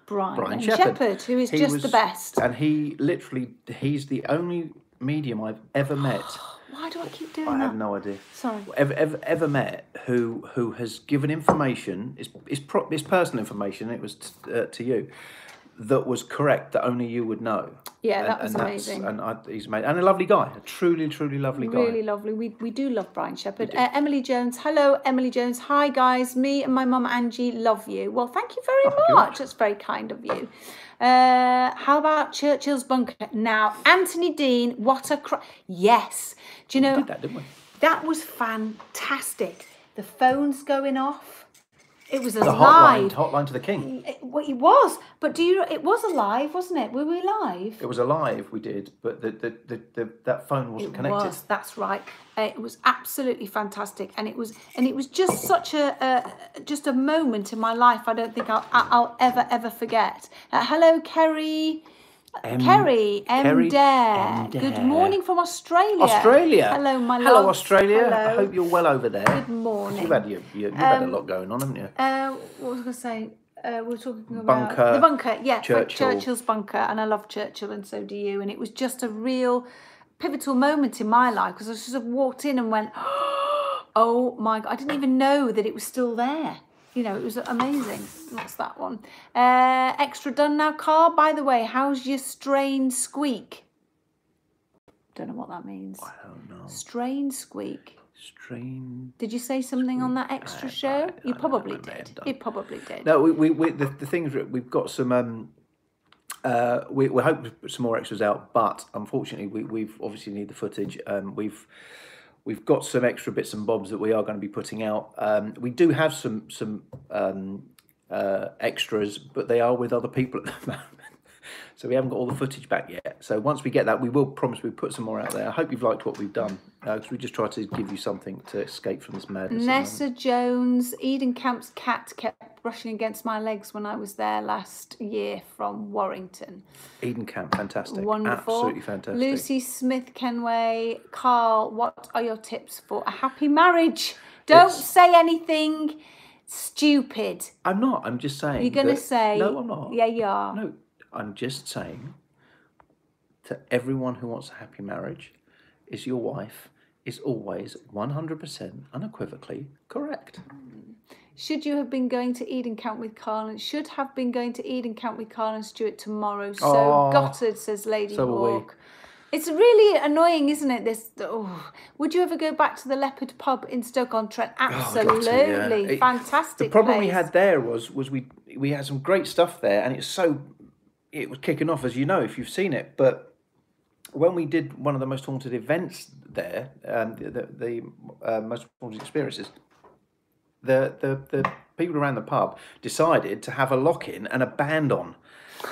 Brian, Brian Shepherd. Shepherd, who is He just was- the best. and he literally he's the only medium I've ever met. Why do I keep doing that? I have no idea. Sorry. Ever, ever, ever met who who has given information? It's it's, pro, it's personal information. It was t- uh, to you that was correct that only you would know. Yeah, And- that was and amazing. And I, he's made and a lovely guy, a truly truly lovely guy. Really lovely. We, we do love Brian Shepherd. Uh, Emily Jones. Hello, Emily Jones. Hi, guys. Me and my mum Angie love you. Well, thank you very good. much. That's very kind of you. Uh, how about Churchill's bunker? Now, Anthony Dean, what a cr- Yes. Do you know, Did that, didn't we? that was fantastic. The phone's going off. It was The alive. hotline, hotline to the king. It, well, it was, but do you? It was alive, wasn't it? Were we live? It was alive. We did, but the, the, the, the that phone wasn't It connected. was. That's right. Uh, it was absolutely fantastic, and it was, and it was just such a, a just a moment in my life. I don't think I'll, I'll ever ever forget. Uh, hello, Kerry. M- Kerry, M. Kerry Dare. M. Good morning from Australia. Australia. Hello, my love. Hello. Australia. I hope you're well over there. Good morning. You've had your, your, you've had a Um, lot going on, haven't you? Uh, what was I going to say? Uh, we are talking about Bunker, the bunker, yeah, Churchill. Churchill's bunker, and I love Churchill, and so do you. And it was just a real pivotal moment in my life because I just sort of walked in and went, "Oh my god!" I didn't even know that it was still there. You know, it was amazing. What's that one? Uh, extra done now, Karl. By the way, how's your strain squeak? Don't know what that means. I don't know. Strain squeak. Stream. Did you say something on that extra I- show? I- You I probably know, I may have did. You probably did. No, we, we, we the, the things we've got some um uh we we hope to put some more extras out, but unfortunately we we've obviously need the footage. Um we've we've got some extra bits and bobs that we are going to be putting out. Um we do have some some um uh extras, but they are with other people at the moment. So we haven't got all the footage back yet. So once we get that, we will promise we put some more out there. I hope you've liked what we've done uh, because we just try to give you something to escape from this madness. Nessa Jones, Eden Camp's cat kept brushing against my legs when I was there last year from Warrington. Eden Camp, fantastic, Wonderful. absolutely fantastic. Lucy Smith Kenway, Karl, what are your tips for a happy marriage? Don't It's- say anything stupid. I'm not. I'm just saying. You're going to say. No, I'm not. Yeah, you are. No, I'm just saying to everyone who wants a happy marriage, is your wife is always 100% unequivocally correct. Should you have been going to Eden Camp with Karl and should have been going to Eden Camp with Karl and Stuart tomorrow? So Oh, gutted, says Lady so. Hawk. It's really annoying, isn't it? This. Oh. Would you ever go back to the Leopard Pub in Stoke on Trent? Oh, Absolutely, to, yeah. It- fantastic. The problem we had there was was we we had some great stuff there, and it's so it was kicking off as you know if you've seen it. But when we did one of the most haunted events there, um, the the, the uh, most haunted experiences, the, the the people around the pub decided to have a lock in and a band on.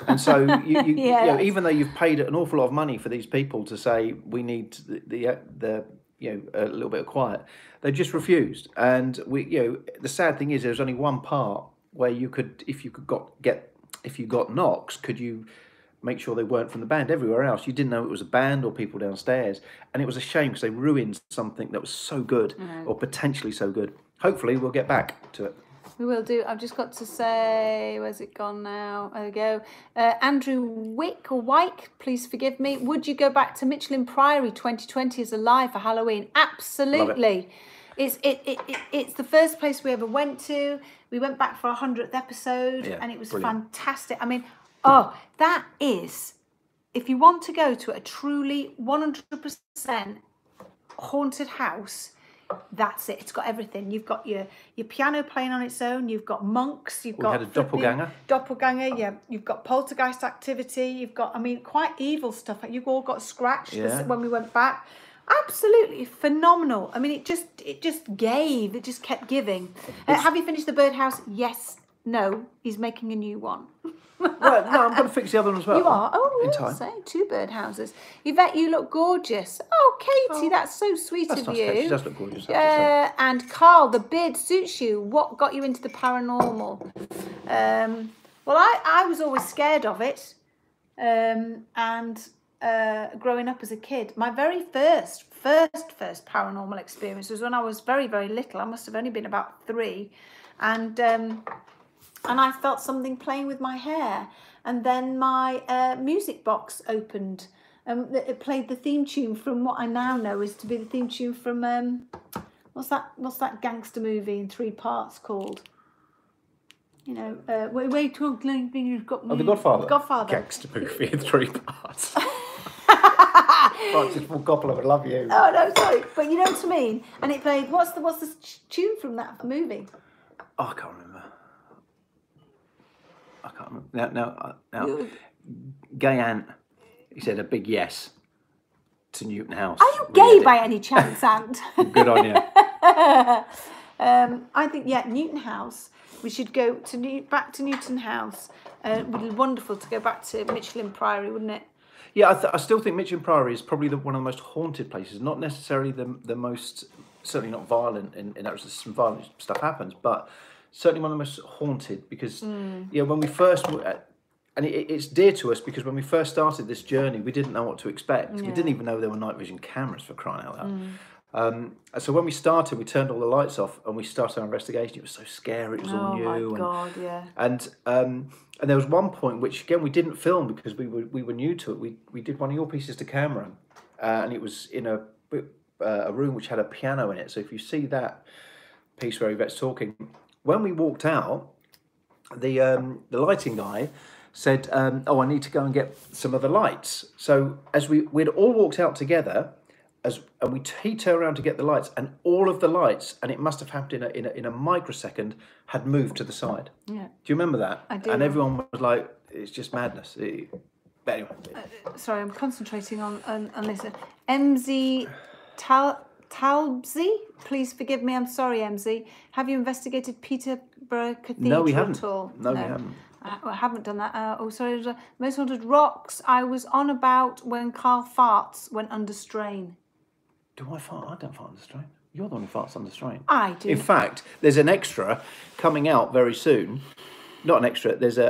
And so you, you, Yeah, you know, even though you've paid an awful lot of money for these people to say we need the the, uh, the you know a little bit of quiet, they just refused. And we you know the sad thing is there's only one part where you could if you could got get if you got knocks could you make sure they weren't from the band. Everywhere else, you didn't know it was a band or people downstairs, and it was a shame because they ruined something that was so good or potentially so good. Hopefully, we'll get back to it. We will do. I've just got to say, where's it gone now? There we go. Uh, Andrew Wick or Wyke, please forgive me. Would you go back to Michelham Priory 2020 as a live for Halloween? Absolutely. It's it, it, it it's the first place we ever went to. We went back for our hundredth episode, Yeah, and it was brilliant. fantastic. I mean, oh, that is. If you want to go to a truly 100% haunted house, that's it. It's got everything. You've got your your piano playing on its own. You've got monks. You've We got had a doppelganger. Doppelganger. Yeah. You've got poltergeist activity. You've got, I mean, quite evil stuff. You've all got scratched Yeah. when we went back. Absolutely phenomenal. I mean, it just it just gave. It just kept giving. Uh, have you finished the birdhouse? Yes. No. He's making a new one. Well, no, I'm going to fix the other one as well. You are. Oh, in time. say two birdhouses. Yvette, you look gorgeous. Oh, Katie, that's so sweet That's of nice, you. She does look gorgeous. I have to say. Uh, and Karl, the beard suits you. What got you into the paranormal? Um, well, I, I was always scared of it. Um, and uh, growing up as a kid, my very first, first, first paranormal experience was when I was very, very little. I must have only been about three. And um, and I felt something playing with my hair. And then my uh, music box opened. Um, th- it played the theme tune from what I now know is to be the theme tune from um, what's that? What's that gangster movie in three parts called? You know, uh, wait, wait, talk like you've got Oh, The Godfather. Godfather. Gangster movie in three parts. Francis Ford Coppola would love you. Oh no, sorry, but you know what I mean. And it played. What's the what's the tune from that movie? Oh, I can't remember. I can't remember. Now, now, uh, now Gay Ant, he said a big yes to Newton House. Are you gay by any chance, Ant? Good on you. Um, I think yeah, Newton House. We should go to New- back to Newton House. Uh, it would be wonderful to go back to Michelham Priory, wouldn't it? Yeah, I, th- I still think Michelham Priory is probably the, one of the most haunted places. Not necessarily the the most, certainly not violent. In, in that some violent stuff happens, but certainly one of the most haunted because yeah, when we first uh, and it, it's dear to us because when we first started this journey, we didn't know what to expect. We didn't even know there were night vision cameras for crying out loud. Um, so when we started, we turned all the lights off and we started our investigation. It was so scary. It was all Oh new. my and, yeah. and um, and there was one point which again we didn't film because we were we were new to it. We we did one of your pieces to camera, uh, and it was in a uh, a room which had a piano in it. So if you see that piece where Yvette's talking, when we walked out, the um, the lighting guy said, um, "Oh, I need to go and get some of the lights." So as we we'd all walked out together, as and we he turned around to get the lights, and all of the lights, and it must have happened in a in a, in a microsecond, had moved to the side. Yeah. Do you remember that? I do. And everyone was like, "It's just madness." It- but anyway, Sorry, I'm concentrating on on, on this. MZ Tal Talbzy, please forgive me. I'm sorry, MZ. Have you investigated Peterborough Cathedral no, we haven't. at all? No, we haven't. I I haven't done that. Uh, oh, sorry. uh, Most haunted rocks. I was on about when Karl farts went under strain. Do I fart? I don't fart under strain. You're the one who farts under strain. I do. In fact, there's an extra coming out very soon. Not an extra. There's a,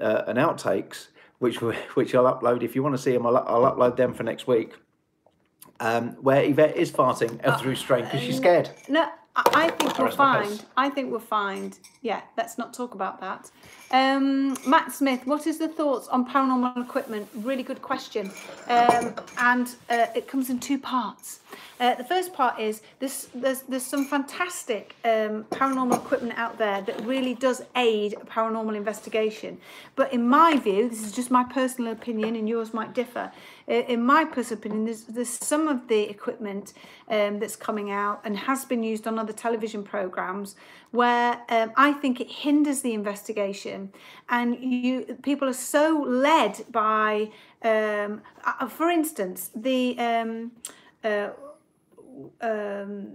a, a, a an outtakes which which I'll upload. If you want to see them, I'll, I'll upload them for next week. Um, where Yvette is farting Uh, through strain because she's scared. No, I, think we'll find. I think we'll find. Yeah, let's not talk about that. Um, Matt Smith, what is the thoughts on paranormal equipment? Really good question, um, and uh, it comes in two parts. Uh, the first part is this: there's there's some fantastic um, paranormal equipment out there that really does aid a paranormal investigation. But in my view, this is just my personal opinion, and yours might differ. Uh, In my personal opinion, there's, there's some of the equipment um, that's coming out and has been used on other television programs where um, I think it hinders the investigation, and you people are so led by, um, uh, for instance, the. Um, uh, um,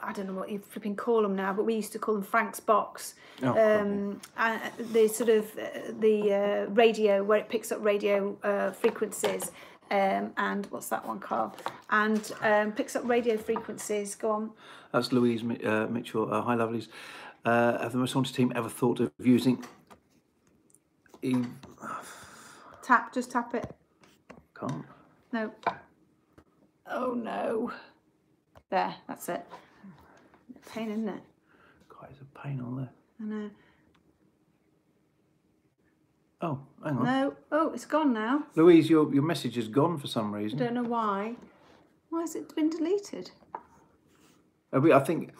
I don't know what you flipping call them now, but we used to call them Frank's box. Oh, um, and the sort of uh, the uh, radio where it picks up radio uh, frequencies. Um, and what's that one, Karl? And um, picks up radio frequencies. Go on. That's Louise uh, Mitchell. Uh, hi, lovelies. Uh, have the most haunted team ever thought of using? E- Tap, just tap it. Can't. No. Oh no. There, that's it. Pain, isn't it? It's a pain on there. I know. Oh, hang on. No. Oh, it's gone now. Louise, your, your message is gone for some reason. I don't know why. Why has it been deleted? Uh, I think,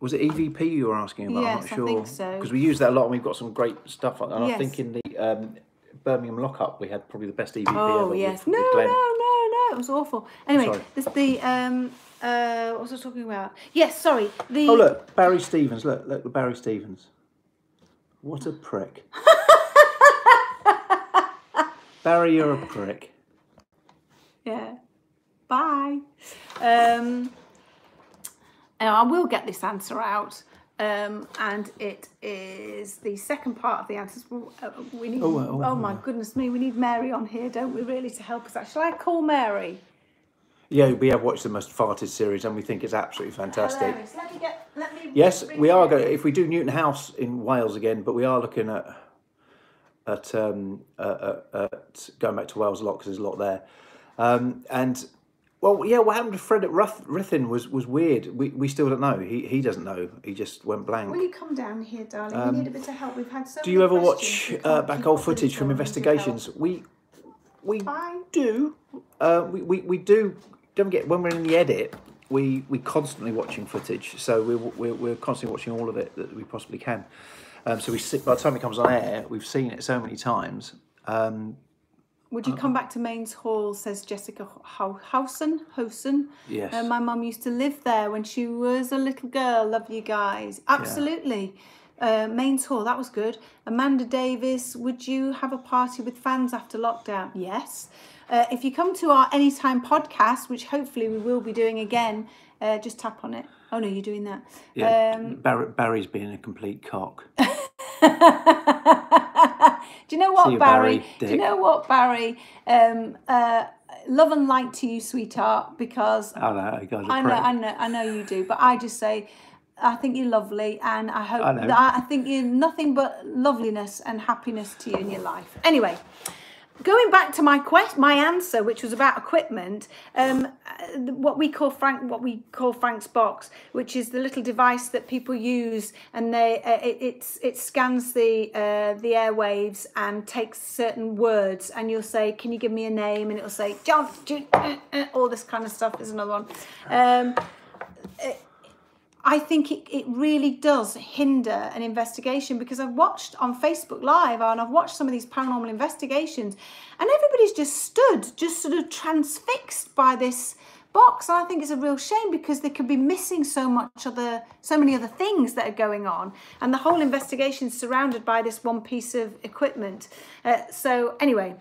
was it EVP you were asking about? I'm Yes, not I sure. think so. Because we use that a lot and we've got some great stuff on And I think in the um, Birmingham lockup, we had probably the best EVP ever. Oh yes. with No, no, no, no. It was awful. Anyway, this the um uh what was I talking about? Yes, sorry. The Oh, look, Barry Stevens. Look, look, Barry Stevens. What a prick. Barry, you're a prick. Yeah. Bye. Um, and I will get this answer out. Um, and it is the second part of the answers. Uh, We need. Oh, Oh, oh, my goodness me! We need Mary on here, don't we? Really, to help us out. Shall I call Mary? Yeah, we have watched the most farted series and we think it's absolutely fantastic. Let get. Let. Yes, we are in. going. If we do Newton House in Wales again, but we are looking at at um, uh, uh, at going back to Wales a lot because there's a lot there. Um, and well, yeah, what happened to Fred at Ruth, Ruthin was was weird. We we still don't know. He he doesn't know. He just went blank. Will you come down here, darling? we need a bit of help. We've had so. Um, do you ever watch uh, back old footage from other. We need help. investigations? We we Bye. do. Uh, we, we we do. Don't get when we're in the edit. We we constantly watching footage, so we're, we're we're constantly watching all of it that we possibly can. Um, so we sit, by the time it comes on air, we've seen it so many times. Um, Would you come back to Mains Hall? Says Jessica Ho- Housen. Housen. Yes. Uh, my mum used to live there when she was a little girl. Love you guys. Absolutely. Uh, Mains Hall. That was good. Amanda Davis. Would you have a party with fans after lockdown? Yes. Uh, if you come to our anytime podcast, which hopefully we will be doing again, uh, just tap on it. Oh no, you're doing that. yeah, Um, Barry, Barry's being a complete cock. Do you know what, you, Barry? Barry, Do you know what, Barry? Um, uh, love and light to you, sweetheart, because I know, you I know. I know, I know you do, but I just say, I think you're lovely, and I hope I I think you're nothing but loveliness and happiness to you in your life. Anyway, going back to my quest, my answer, which was about equipment, um, what we call Frank, what we call Frank's box, which is the little device that people use, and they uh, it, it scans the uh, the airwaves and takes certain words, and you'll say, "Can you give me a name?" and it'll say, "John," uh, uh," all this kind of stuff. Is another one. Um, I think it, it really does hinder an investigation because I've watched on Facebook Live and I've watched some of these paranormal investigations and everybody's just stood, just sort of transfixed by this box. And I think it's a real shame because they could be missing so much other, so many other things that are going on. And the whole investigation is surrounded by this one piece of equipment. Uh, so anyway,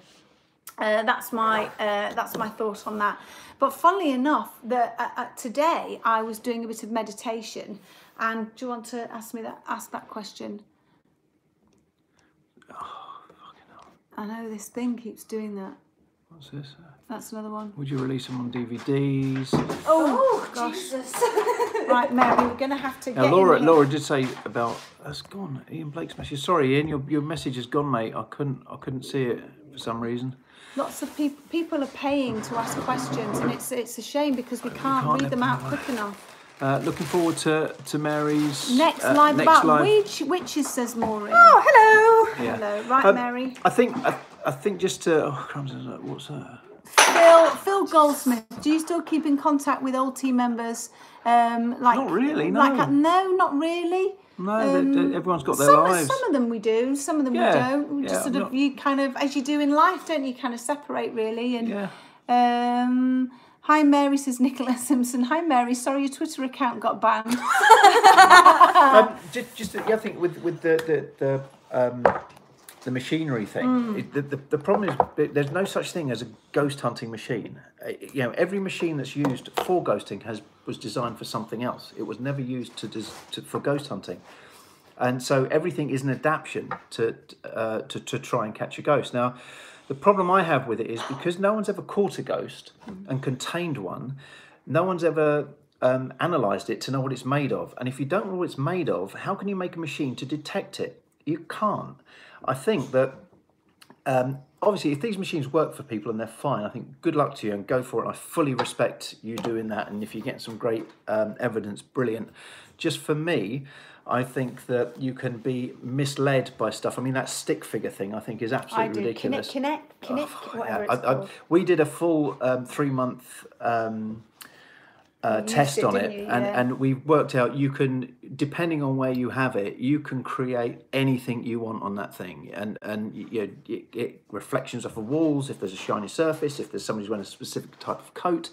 uh, that's my uh, that's my thought on that. But funnily enough, that uh, uh, today I was doing a bit of meditation, and do you want to ask me that ask that question? I know this thing keeps doing that. What's this? That's another one. Would you release them on DVDs? Oh, gosh! right, Mary, we're going to have to Now, get Laura. Laura did say about that's gone. Ian Blake's message. Sorry, Ian, your, your message is gone, mate. I couldn't I couldn't see it for some reason. Lots of people people are paying to ask questions, and it's it's a shame because we can't, can't read them out them quick enough. Uh, looking forward to to Mary's Next uh, live next about live. witch, witches, says Maureen. Oh, hello. Yeah. Hello, right, Um, Mary. I think I, I think just to oh crumbs, what's that? Phil, Phil Goldsmith, do you still keep in contact with old team members? Um, like Not really, Like, no. uh, no, not really. No, they- they- everyone's got their some, lives. Some of them we do, some of them Yeah, we don't. We yeah, just sort I'm of not- you kind of as you do in life, don't you? Kind of separate really. And Yeah. um, hi Mary says Nicola Simpson. Hi Mary, sorry your Twitter account got banned. Um, just, just I think with with the the the, um, the machinery thing, Mm. it, the, the the problem is there's no such thing as a ghost hunting machine. Uh, You know, every machine that's used for ghosting has was designed for something else. It was never used to, to for ghost hunting, and so everything is an adaptation to uh, to to try and catch a ghost. Now. The problem I have with it is because no one's ever caught a ghost and contained one, no one's ever um, analysed it to know what it's made of. And if you don't know what it's made of, how can you make a machine to detect it? You can't. I think that um, obviously, if these machines work for people and they're fine, I think good luck to you and go for it. I fully respect you doing that, and if you get some great um, evidence, brilliant. Just for me, I think that you can be misled by stuff. I mean, that stick figure thing, I think, is absolutely ridiculous. Connect, connect, Oh, connect, whatever yeah, it's I- I- we did a full um, three month um, uh, test it, on it, didn't and, Yeah. and we worked out you can, depending on where you have it, you can create anything you want on that thing, and and you know, it, it reflections off of walls. If there's a shiny surface, if there's somebody who's wearing a specific type of coat,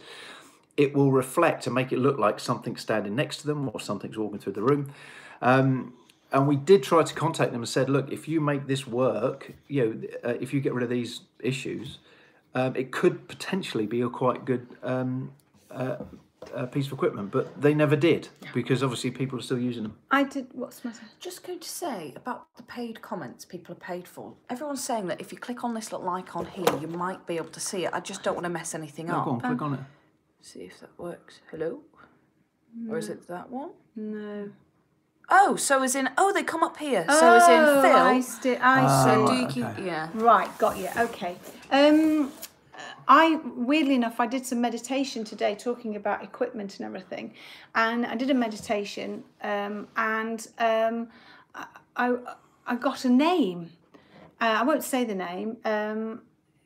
it will reflect and make it look like something's standing next to them or something's walking through the room. Um, and we did try to contact them and said, look, if you make this work, you know, uh, if you get rid of these issues, um, it could potentially be a quite good um, uh, uh, piece of equipment. But they never did because obviously people are still using them. I did. What's the matter? Just going to say about the paid comments people are paid for. Everyone's saying that if you click on this little icon here, you might be able to see it. I just don't want to mess anything Oh, up. go on, click on it. See if that works. Hello? Or is it that one? No. Oh, so as in, oh, they come up here. so as in Phil. I, sti- I Ah, see. so do right, you keep, okay. yeah. Right, got you. Okay. Um, I weirdly enough, I did some meditation today, talking about equipment and everything, and I did a meditation, um, and um, I, I got a name. Uh, I won't say the name. Um,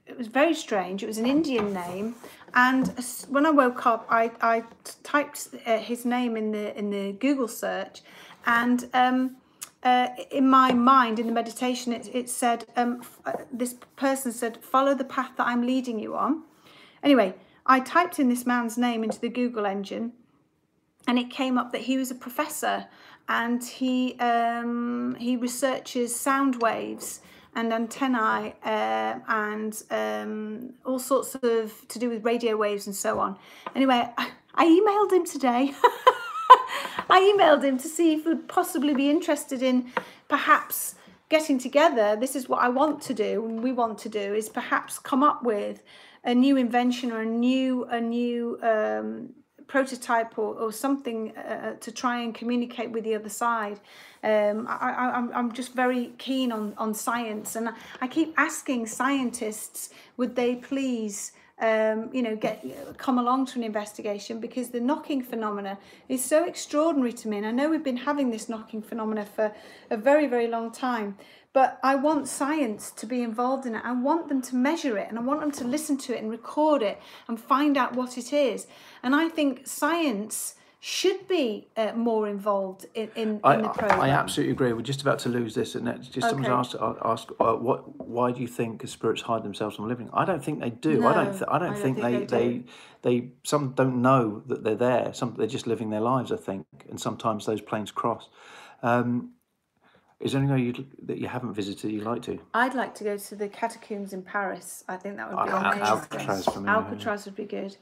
it was very strange. It was an Indian name, and when I woke up, I, I typed uh, his name in the in the Google search, and um, uh, in my mind, in the meditation, it, it said um, uh, this person said, "Follow the path that I'm leading you on." Anyway, I typed in this man's name into the Google engine, and it came up that he was a professor and he um, he researches sound waves and antennae uh, and um, all sorts of to do with radio waves and so on. Anyway, I emailed him today. I emailed him to see if he would possibly be interested in perhaps getting together. This is what I want to do, and we want to do is perhaps come up with a new invention or a new a new um, prototype or, or something uh, to try and communicate with the other side. Um, I, I'm just very keen on, on science, and I keep asking scientists, would they please um, you know, get come along to an investigation because the knocking phenomena is so extraordinary to me. And I know we've been having this knocking phenomena for a very, very long time. But I want science to be involved in it. I want them to measure it and I want them to listen to it and record it and find out what it is. And I think science should be uh, more involved in, in, I, in the program. I absolutely agree. We're just about to lose this, and just someone's asked uh, asked uh, what why do you think spirits hide themselves from living? I don't think they do. I don't. Th- I don't I don't think, think they, they they they some don't know that they're there. Some they're just living their lives. I think, and sometimes those planes cross. Um, is there anywhere you'd, that you haven't visited you'd like to? I'd like to go to the catacombs in Paris. I think that would be Al- amazing. Alcatraz for me, yeah. Alcatraz would be good.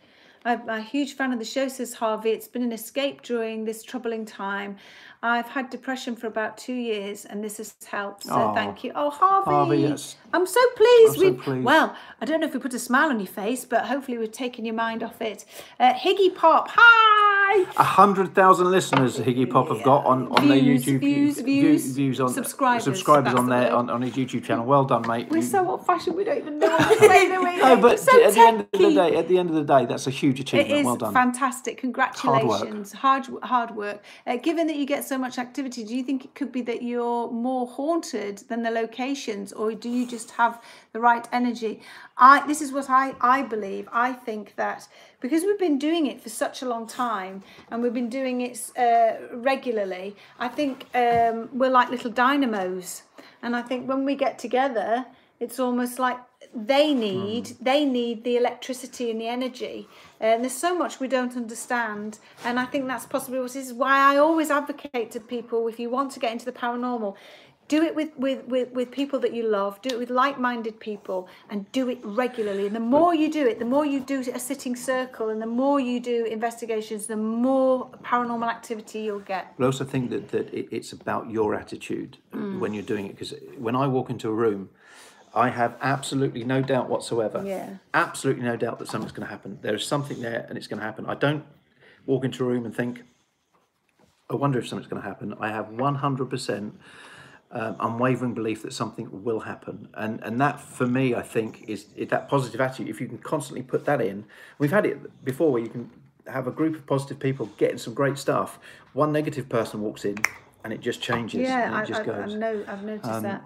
I'm a huge fan of the show, says Harvey. It's been an escape during this troubling time. I've had depression for about two years, and this has helped. So Aw. thank you. Oh, Harvey, Harvey, yes. I'm so pleased. I'm so We've- pleased. Well, I don't know if we put a smile on your face, but hopefully we've taken your mind off it. Uh, Higgy Pop, hi. A hundred thousand listeners Higgy Pop have got on, on their YouTube views, view- views. views on Subscribers, subscribers on the their on, on his YouTube channel. Well done, mate. We're You- so old-fashioned. We don't even know what to say. no, but so at the end of the day, at the end of the day, that's a huge achievement. is well done. fantastic. Congratulations. Hard hard, work. Uh, given that you get so much activity, do you think it could be that you're more haunted than the locations, or do you just have the right energy? I this is what I I believe. I think that because we've been doing it for such a long time and we've been doing it uh, regularly, I think um, we're like little dynamos, and I think when we get together, it's almost like they need they need the electricity and the energy. And there's so much we don't understand and i think that's possibly what is why i always advocate to people if you want to get into the paranormal do it with with with, with people that you love do it with like-minded people and do it regularly and the more you do it the more you do a sitting circle and the more you do investigations the more paranormal activity you'll get But I also think that, that it, it's about your attitude Mm. when you're doing it. Because when I walk into a room, I have absolutely no doubt whatsoever. Yeah. Absolutely no doubt that something's going to happen. There is something there and it's going to happen. I don't walk into a room and think, I wonder if something's going to happen. I have 100% um, unwavering belief that something will happen, and and that for me, I think, is, is that positive attitude. If you can constantly put that in, we've had it before where you can have a group of positive people getting some great stuff. One negative person walks in, and it just changes. Yeah, and I, just I, goes. Um, I know. I've noticed that.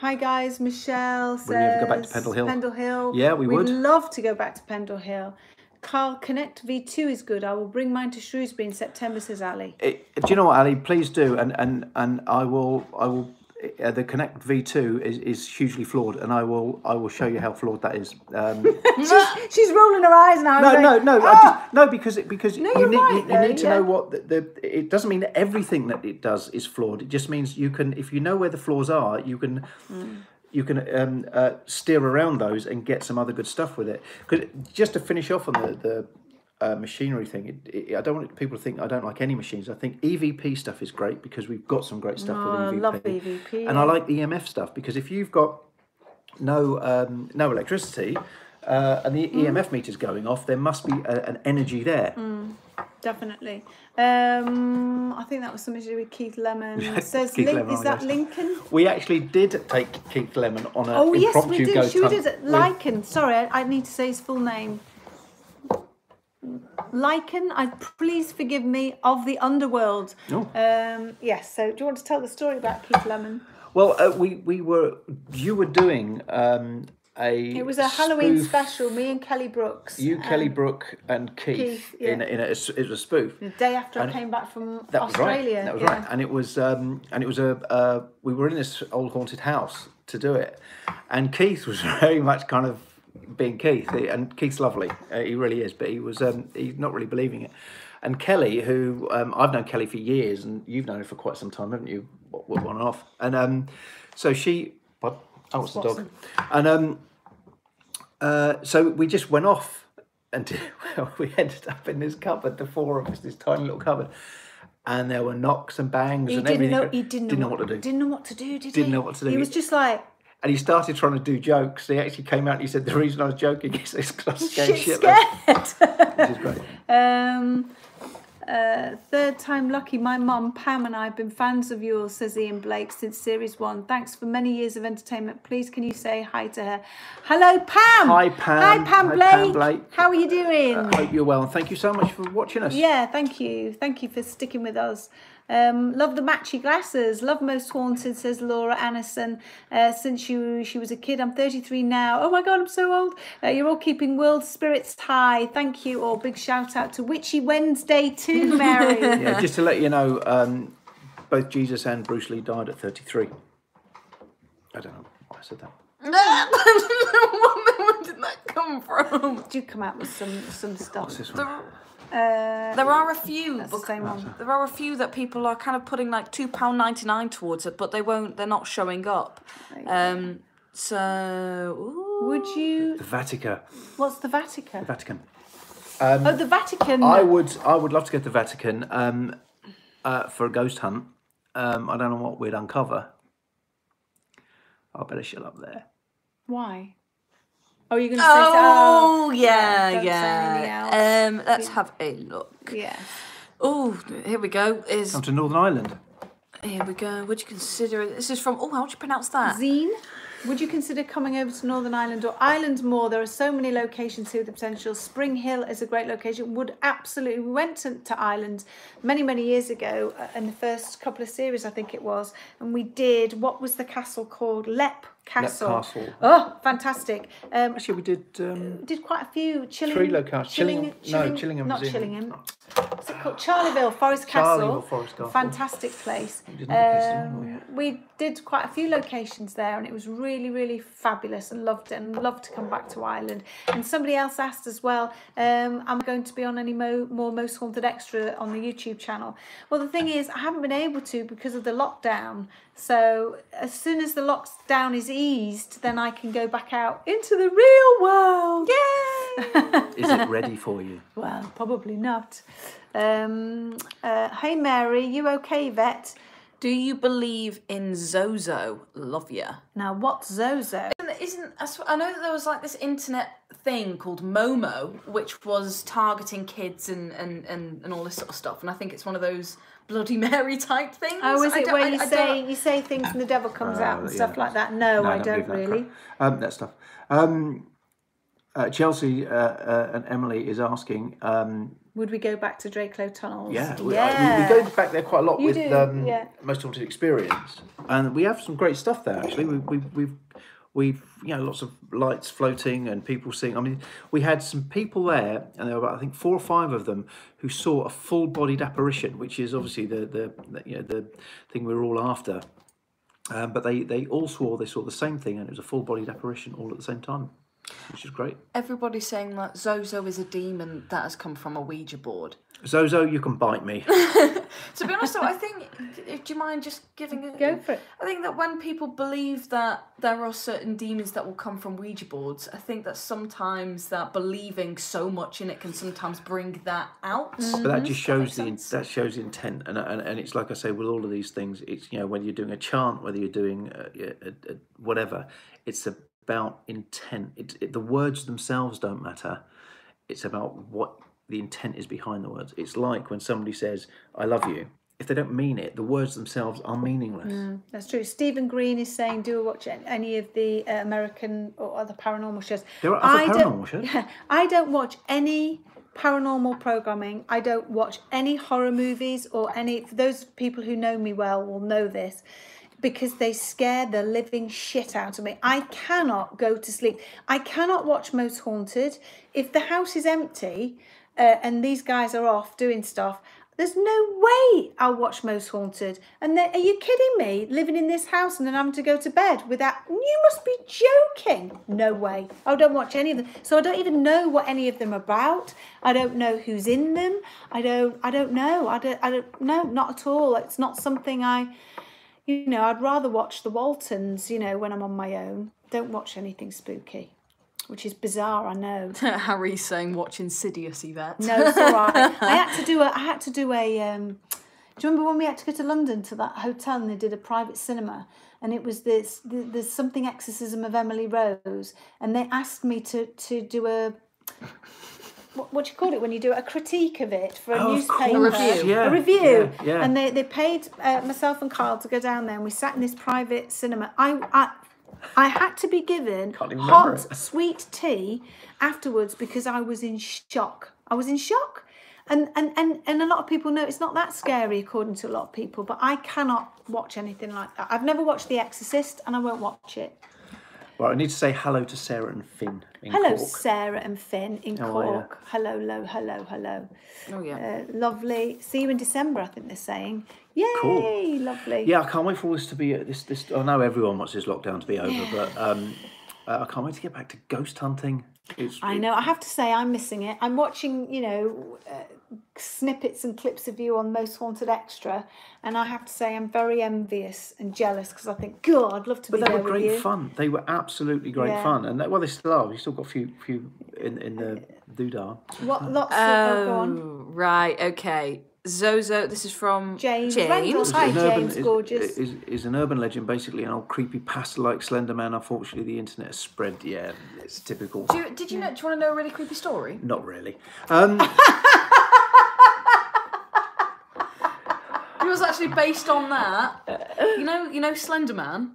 Hi guys, Michelle says. Will you ever go back to Pendle Hill? Pendle Hill. Yeah, we We'd would. love to go back to Pendle Hill. Karl, Connect V2 is good. I will bring mine to Shrewsbury in September, says Ali. It, do you know what, Ali? Please do, and and and I will. I will. Uh, the Connect V2 is, is hugely flawed, and I will I will show you how flawed that is. Um, she's, she's rolling her eyes now. no, going, no, no, "Ah!" just, no, because it, because you you're need right, you, you need to yeah. know what the, the. It doesn't mean that everything that it does is flawed. It just means you can, if you know where the flaws are, you can. Mm. You can um, uh, steer around those and get some other good stuff with it. Because just to finish off on the the uh, machinery thing, it, it, I don't want people to think I don't like any machines. I think EVP stuff is great because we've got some great stuff Oh, with EVP. love EVP, and. I like the EMF stuff because if you've got no um, no electricity uh, and the Mm. EMF meter's going off, there must be a, an energy there. Definitely. Um, I think that was something to do with Keith Lemon. Says, Keith Lin- Lemon, is that guess. Lincoln? We actually did take Keith Lemon on a Oh yes, we did. She did it. Lycan. Sorry, I, I need to say his full name. Lycan, I please forgive me of the underworld. Oh. Um, yes. So, do you want to tell the story about Keith Lemon? Well, uh, we we were you were doing um, a It was a Halloween spoof- special. Me and Kelly Brooks. You, Kelly Brook, and Keith, Keith, yeah. in, a, in a, it was a spoof. The day after I came back from That was Australia. right. That was yeah. right. And it was um, and it was a uh, we were in this old haunted house to do it, and Keith was very much kind of being Keith, He- and Keith's lovely. Uh, he really is, but he was um, he's not really believing it. And Kelly, who um, I've known Kelly for years, and you've known her for quite some time, haven't you? W- w- On and off. And um, so she, what? Oh, it's the dog. Watson. And um, uh, so we just went off and well, we ended up in this cupboard, the four of us, this tiny little cupboard. And there were knocks and bangs He and didn't everything. know. He didn't, know what to do. Didn't know what to do. Did he? Didn't know what to do. He was just like And he started trying to do jokes. He actually came out and he said, The reason I was joking is this class scared shit scared. Which is great. Um, uh, third time lucky. My mum, Pam, and I have been fans of yours, says Ian Blake, since series one. Thanks for many years of entertainment. Please, can you say hi to her? Hello, Pam. Hi, Pam. Hi, Pam Hi, Blake. Pam Blake. How are you doing? I hope you're well. And thank you so much for watching us. Yeah, thank you. Thank you for sticking with us. Um, love the matchy glasses. Love most haunted, says Laura Annison. Uh, since she she was a kid, I'm 33 now. Oh my god, I'm so old. Uh, you're all keeping world spirits high. Thank you. All big shout out to Witchy Wednesday too, Mary. Yeah, just to let you know, um, both Jesus and Bruce Lee died at 33. I don't know why I said that. Where did that come from? Do come out with some some stuff. What's this one? There, there are a few. That's the but- same one. There are a few that people are kind of putting like two pound ninety nine towards it, but they won't. They're not showing up. Um. So. ooh. Would you? The Vatican. What's the Vatican? Vatican. Oh, the Vatican. I would I would love to go to the Vatican um, uh, for a ghost hunt. Um, I don't know what we'd uncover. I better shut up there. Why? Oh, you're going to say. Oh, Oh yeah, don't yeah. Um, let's have a look. yeah. Oh, here we go. Is Come to Northern Ireland. here we go. Would you consider? This is from. Oh, how would you pronounce that? Zine, would you consider coming over to Northern Ireland or Ireland more? There are so many locations here with the potential. Spring Hill is a great location. Would absolutely. We went to, to Ireland many, many years ago uh, in the first couple of series, I think it was, and we did what was the castle called? Leap Castle. Castle. Oh, fantastic! Um, Actually, we did um, did quite a few Chilling, three locations. Chilling, Chilling, no, Chillingham not was in- Chillingham. What's it called? Charleville Forest Castle. Charleville Forest Castle. Fantastic place. did another place, didn't Um, we did quite a few locations there, and it was really, really fabulous, and loved it, and loved to come back to Ireland. And somebody else asked as well, um, am I going to be on any mo- more Most Haunted Extra on the YouTube channel? Well, the thing is, I haven't been able to because of the lockdown. So as soon as the lockdown is eased, then I can go back out into the real world. Yay! Is it ready for you? Well, probably not. Um, uh, hey Mary, you okay, vet? Do you believe in Zozo? Love ya. Now, what's Zozo? isn't I sw- I know that there was like this internet thing called Momo, which was targeting kids and and, and, and all this sort of stuff, and I think it's one of those Bloody Mary type things. Oh, is it don't- where I- you I don't- say you say things and the devil comes out and Uh, stuff like that? No, I don't believe that really. crap. Um, that stuff. Um, uh, Chelsea uh, uh, and Emily is asking. Um, Would we go back to Drakelow tunnels? yeah, we, yeah. we, we go back there quite a lot You with do, um, yeah. Most Haunted Experience, and we have some great stuff there. Actually, we, we, we've we've you know lots of lights floating and people seeing. I mean, we had some people there, and there were about, I think four or five of them who saw a full-bodied apparition, which is obviously the the, the you know the thing we're all after. Um, but they, they all swore they saw the same thing, and it was a full-bodied apparition all at the same time, which is great. Everybody's saying that Zozo is a demon that has come from a Ouija board. Zozo, you can bite me. To be honest, though, I think. Do you mind just giving a Go for it. I think that when people believe that there are certain demons that will come from Ouija boards, I think that sometimes that believing so much in it can sometimes bring that out. but that just shows makes the sense. that shows the intent, and, and and it's like I say with all of these things, it's you know whether you're doing a chant, whether you're doing uh, a, a, a, whatever, it's about intent. It, it, the words themselves don't matter. It's about what the intent is behind the words. It's like when somebody says "I love you." If they don't mean it, the words themselves are meaningless. That's true. Stephen Green is saying, do watch any of the uh, American or other paranormal shows. There are other I paranormal don't, shows. I don't watch any paranormal programming. I don't watch any horror movies or any. For those people who know me well will know this. Because they scare the living shit out of me. I cannot go to sleep. I cannot watch Most Haunted. If the house is empty uh, and these guys are off doing stuff, there's no way I'll watch Most Haunted. And are you kidding me? Living in this house and then having to go to bed without. You must be joking. No way. I don't watch any of them. So I don't even know what any of them are about. I don't know who's in them. I don't. I don't know. I don't. I don't. No, not at all. It's not something I. You know, I'd rather watch the Waltons. You know, when I'm on my own. Don't watch anything spooky, which is bizarre. I know. Harry's saying watch Insidious, Yvette. No, it's all right. I had to do a. I had to do a. Um, do you remember when we had to go to London to that hotel and they did a private cinema? And it was this. The, there's something exorcism of Emily Rose, and they asked me to to do a. What, what do you call it when you do a critique of it for a Oh, of newspaper? course, review. yeah, a review. yeah, yeah. And they, they paid uh, myself and Karl to go down there, and we sat in this private cinema. I I, I had to be given Can't even remember hot it. sweet tea afterwards because I was in shock. I was in shock. And, and, and, and a lot of people know it's not that scary according to a lot of people, but I cannot watch anything like that. I've never watched The Exorcist and I won't watch it. Well, I need to say hello to Sarah and Finn in Hello, Cork. Sarah and Finn in How are ya? Cork. Hello, hello, hello, hello. Oh yeah. Uh, lovely. See you in December, I think they're saying. Yay, Cool. lovely. Yeah, I can't wait for all this to be this. This I know everyone wants this lockdown to be over, but um, uh, I can't wait to get back to ghost hunting. It's, I know. I have to say, I'm missing it. I'm watching, you know, uh, snippets and clips of you on Most Haunted Extra, and I have to say, I'm very envious and jealous because I think, God, I'd love to But be they were great fun. They were absolutely great Yeah. fun, and they, well, they still are. We still got a few, few in in the doodah. What lots of oh, go on. Oh, right. Okay. Zozo. This is from James James. Reynolds. Hi, An James, is, gorgeous. Is, is an urban legend, basically an old creepy pasta like Slender Man. Unfortunately, the internet has spread. Yeah, it's typical. Do you, did you know? Do you want to know a really creepy story? Not really. Um, It was actually based on that. You know, you know, Slender Man.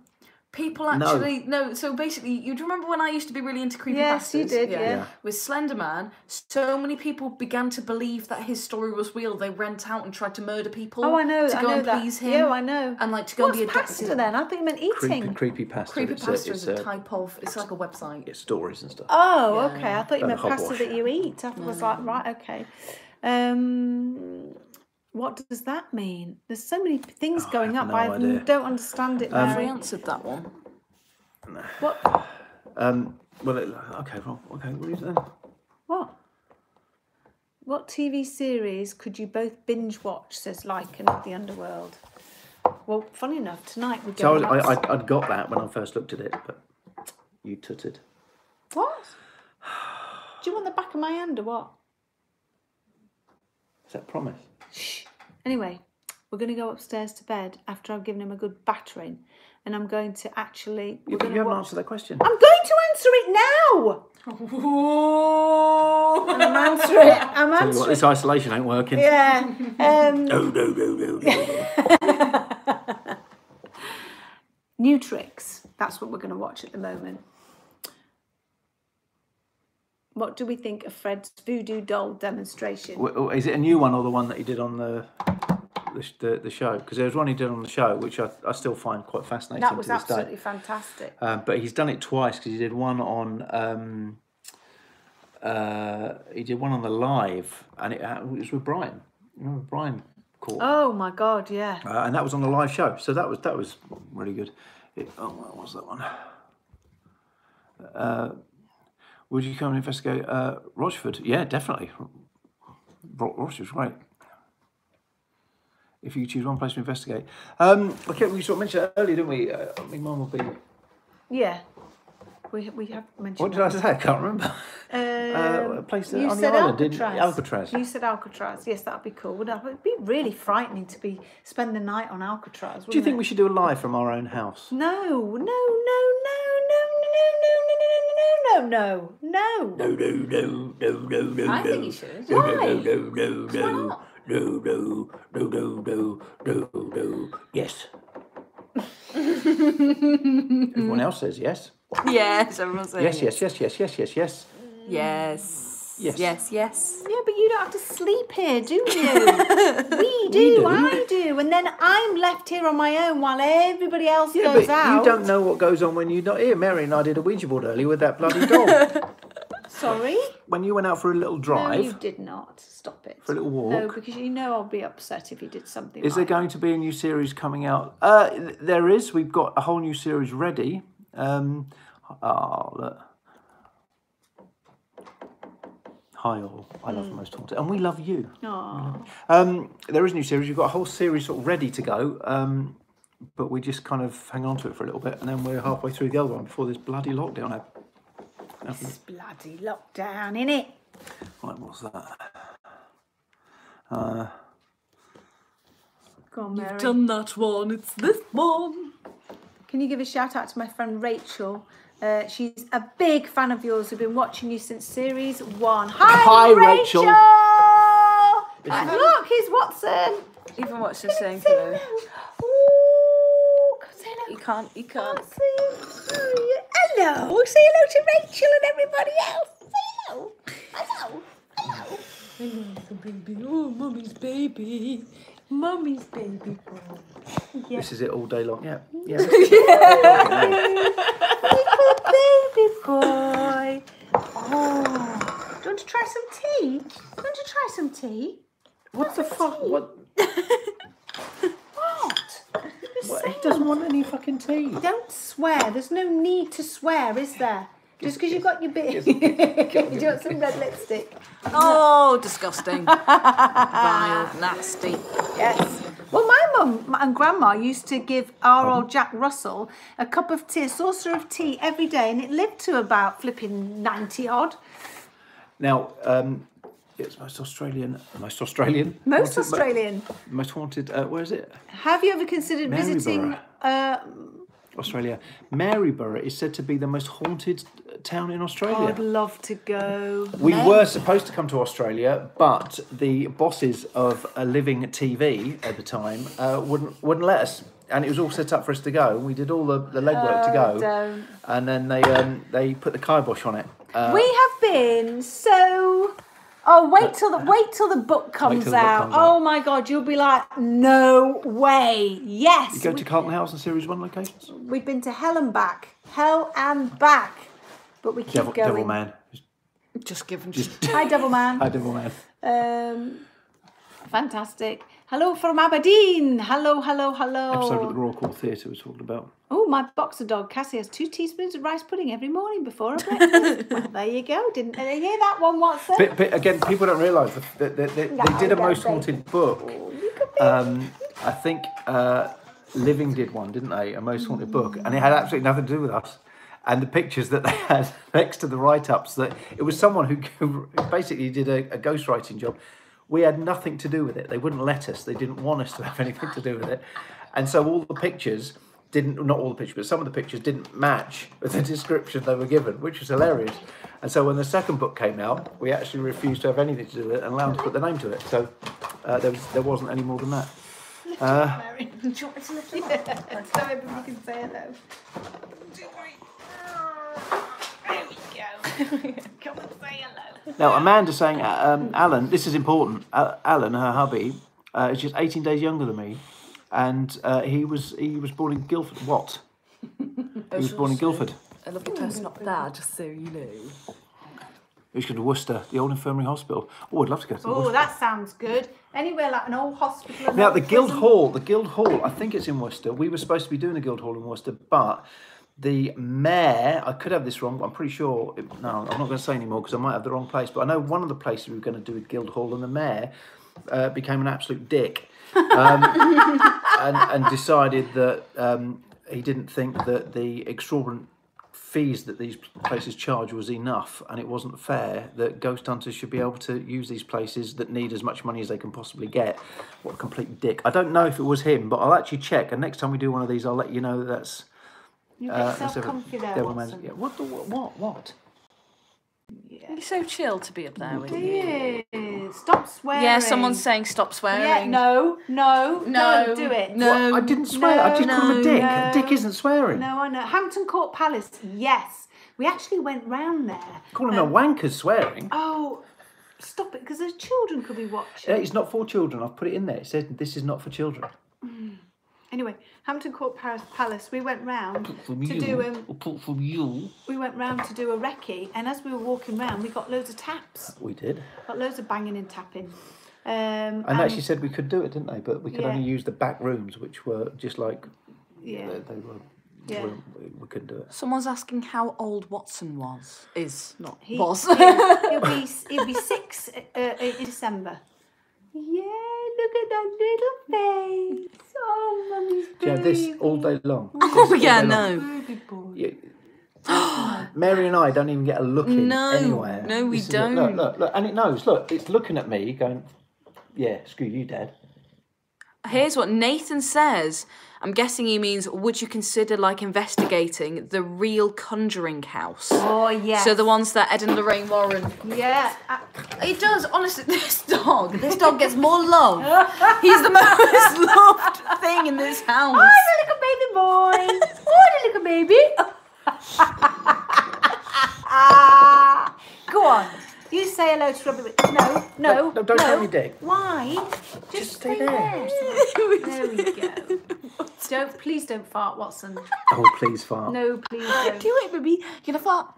People actually no. So basically, you do remember when I used to be really into creepy Yes, you did, yeah. Yeah. With Slender Man, so many people began to believe that his story was real. They went out and tried to murder people. Oh, I know. To I go know and that. please him. Yeah, I know. And like to go What's and be a pasta adopted. then? I think you meant creepy, eating. creepy pasta. Creepy it's, pasta a, it's is a a, type of. It's like a website. it's stories and stuff. Oh, Yeah. okay. I thought you meant the pasta that you eat. I was like, right, okay. Um, what does that mean? There's so many things Oh, going have up. no I idea. don't understand it. Have Mary. we answered that one? What? Um, well, it, okay, well, okay. What is it then? What? What TV series could you both binge watch? Says Lycan of the Underworld. Well, funny enough, tonight we're So I, going. was, I, out- I, I'd got that when I first looked at it, but you tutted. What? Do you want the back of my hand or what? Is that promise? Shh. Anyway, we're going to go upstairs to bed after I've given him a good battering. and I'm going to actually. You, you haven't wa- answered that question. I'm going to answer it now. I'm answer it. I'm Tell you what, answering. this isolation ain't working. Yeah. Um, No, no, no, no, no. new tricks. That's what we're going to watch at the moment. What do we think of Fred's voodoo doll demonstration? Is it a new one or the one that he did on the the, the, the show? Because there was one he did on the show, which I, I still find quite fascinating that was absolutely day. fantastic. Um, but he's done it twice because he did one on um, uh, he did one on the live, and it, uh, it was with Brian. You remember Brian called, Oh my god, yeah. uh, and that was on the live show. So that was that was really good. It, oh, what was that one? Would you come and investigate uh, Rochford? Yeah, definitely. Rochford's right. If you choose one place to investigate. Um, okay, we sort of mentioned that earlier, didn't we? Uh, I mean, mine will be. Yeah. We, we have mentioned What did I say? I can't remember. that. Uh, a place that- you on the said island, didn't- Alcatraz. Alcatraz. You said Alcatraz. Yes, that'd be cool. Would that would be really frightening to be spend the night on Alcatraz. Do you think we should do a live from our own house? No, no, no, no, no, no, no, no, no, no, no, no, no. No, no, no, no, no, no. I no. think you should. No, Why? no, no, no, no, no. not? No, no, no, no, no, no, no. Yes. Everyone else says yes. Yes, everyone's saying Yes, it. yes, yes, yes, yes, yes, yes. Yes. Yes. Yes, yes. Yeah, but you don't have to sleep here, do you? we do, do. I do. And then I'm left here on my own while everybody else Yeah, goes but out. you don't know what goes on when you're not here. Mary and I did a Ouija board earlier with that bloody dog. Sorry? when you went out for a little No, drive, you did not. Stop it. For a little walk. No, because you know I'll be upset if you did something Is there like going to be a new series coming out? Uh, there is. We've got a whole new series ready. Um, oh, look. Hi all. I love the most haunted, and we love you. Aw. Um, there is a new series. We've got a whole series sort of ready to go, um, but we just kind of hang on to it for a little bit, and then we're halfway through the other one before this bloody lockdown hap- This happens. bloody lockdown, innit? Right, what's that? Uh, Go on, Mary. Done that one. It's this one. Can you give a shout out to my friend Rachel? Uh, she's a big fan of yours. We've been watching you since series one. Hi, Hi, Rachel. And look, here's Watson. Even what's just saying Say hello. hello. Ooh, come say hello. You can't. You can't. Can't you. Hello. Say hello to Rachel and everybody else. Say hello. Hello. Hello. baby. Oh, mummy's baby. Mummy's baby boy. This is it all day long. Yeah, yeah. Baby boy. Oh. Do you want to try some tea? Do you want to try some tea? what the fuck? What? What? what? He doesn't want any fucking tea. Don't swear. There's no need to swear, is there? Just because you've got your bit. Do you want some red lipstick? Oh, disgusting. Vile, nasty. Yes. Well, my mum and grandma used to give our old Jack Russell a cup of tea, a saucer of tea every day, and it lived to about flipping 90 odd. Now, um, it's most Australian. Most Australian. Most haunted- Australian. Most haunted. Uh, where is it? Have you ever considered visiting? Uh, Australia. Maryborough is said to be the most haunted town in Australia. I'd love to go. We were supposed to come to Australia, but the bosses of a living TV at the time uh, wouldn't wouldn't let us, and it was all set up for us to go. We did all the, the legwork to Oh, go, don't. and then they um, they put the kibosh on it. Uh, we have been so. Oh, wait till the wait till the book comes till the book out. comes oh out. my God, you'll be like, no way. Yes, you go to Carlton House and Series One locations. we've been to hell and back, hell and back, but we keep Devil, going. Devil Man. Just given. Hi, Devil Man. Hi, Devil Man. Um, fantastic. Hello from Aberdeen. Hello, hello, hello. Episode of the Royal Court Theatre was talked about. Oh, my boxer dog Cassie has two teaspoons of rice pudding every morning before her breakfast. well, there you go. Didn't they hear that one, Watson? But, but again, people don't realise that they, they, they, No, did a most they? haunted book. Um, I think uh, Living did one, didn't they? A most haunted book, and it had absolutely nothing to do with us. And the pictures that they had next to the write-ups, that it was someone who, who basically did a, a ghostwriting job. We had nothing to do with it. They wouldn't let us. They didn't want us to have anything to do with it. And so all the pictures didn't not all the pictures, but some of the pictures didn't match with the description they were given, which was hilarious. And so when the second book came out, we actually refused to have anything to do with it and allowed them to put the name to it. So uh, there was there wasn't any more than that. Uh, Mary, do you want me to lift you up? So everybody can say hello. There we go. Come and say hello. Now Amanda's saying, uh, um, Alan, this is important. Uh, Alan, her hubby, uh, is just 18 days younger than me, and uh, he was he was born in Guildford. What? He was born in Guildford. A lovely person up there, just so you know. He was going to Worcester, the old infirmary hospital. Oh, I'd love to go to Oh, Worcester. that sounds good. Anywhere like an old hospital. Now old the Guild. Hall, the Guild Hall, I think it's in Worcester. We were supposed to be doing the Guild Hall in Worcester, but the mayor, I could have this wrong, but I'm pretty sure. It, no, I'm not going to say anymore because I might have the wrong place. But I know one of the places we were going to do with Guildhall, and the mayor uh, became an absolute dick, um, and, and decided that um, he didn't think that the exorbitant fees that these places charge was enough and it wasn't fair that ghost hunters should be able to use these places that need as much money as they can possibly get what a complete dick i don't know if it was him but i'll actually check and next time we do one of these i'll let you know that that's You get uh, yourself that's a comfy there, Watson. yeah, what the what what, what? You're so chill to be up there with you. Yeah, Stop swearing. Yeah, someone's saying stop swearing. Yeah, no, no, No, don't do it. no. What? i didn't swear i just called him a dick no. a dick isn't swearing No, I know. Hampton Court Palace, yes. We actually went round there. calling him a wanker's swearing Oh, stop it, because the children could be watching. Uh, it's not for children i've put it in there it says this is not for children Anyway, Hampton Court Paris Palace, we went round from to you do um, Apart from you we went round to do a recce, and as we were walking round, we got loads of taps, we did got loads of banging and tapping. Um, And and they actually said we could do it, didn't they? But we could Yeah. only use the back rooms, which were just like yeah, they, they were. Yeah. we, we couldn't do it. Someone's asking how old Watson was. Is not he, was. he'll, he'll be he'll be six uh, uh, in December. Yeah, look at that little face. Oh, mummy's Do you have this all day long? oh This yeah, all day long. no. baby boy. You- Mary and I don't even get a look in No, anywhere. no, we This is it. Look, don't. look, look, and it knows. Look, it's looking at me, going, "Yeah, screw you, Dad." Here's what Nathan says. I'm guessing he means would you consider like investigating the real Conjuring House? Oh yeah. So the ones that Ed and Lorraine Warren. yeah. It does, honestly. This dog, this dog gets more love. He's the most loved thing in this house. Oh, the little baby boy. Oh, the little baby. Ah. Go on. You say hello to Robbie. No, no, No, no, don't show me dick. Why? Just, stay stay there. there. There we go. Don't please don't fart, Watson. Oh, please fart. No, please don't. Do it, baby. You're gonna fart?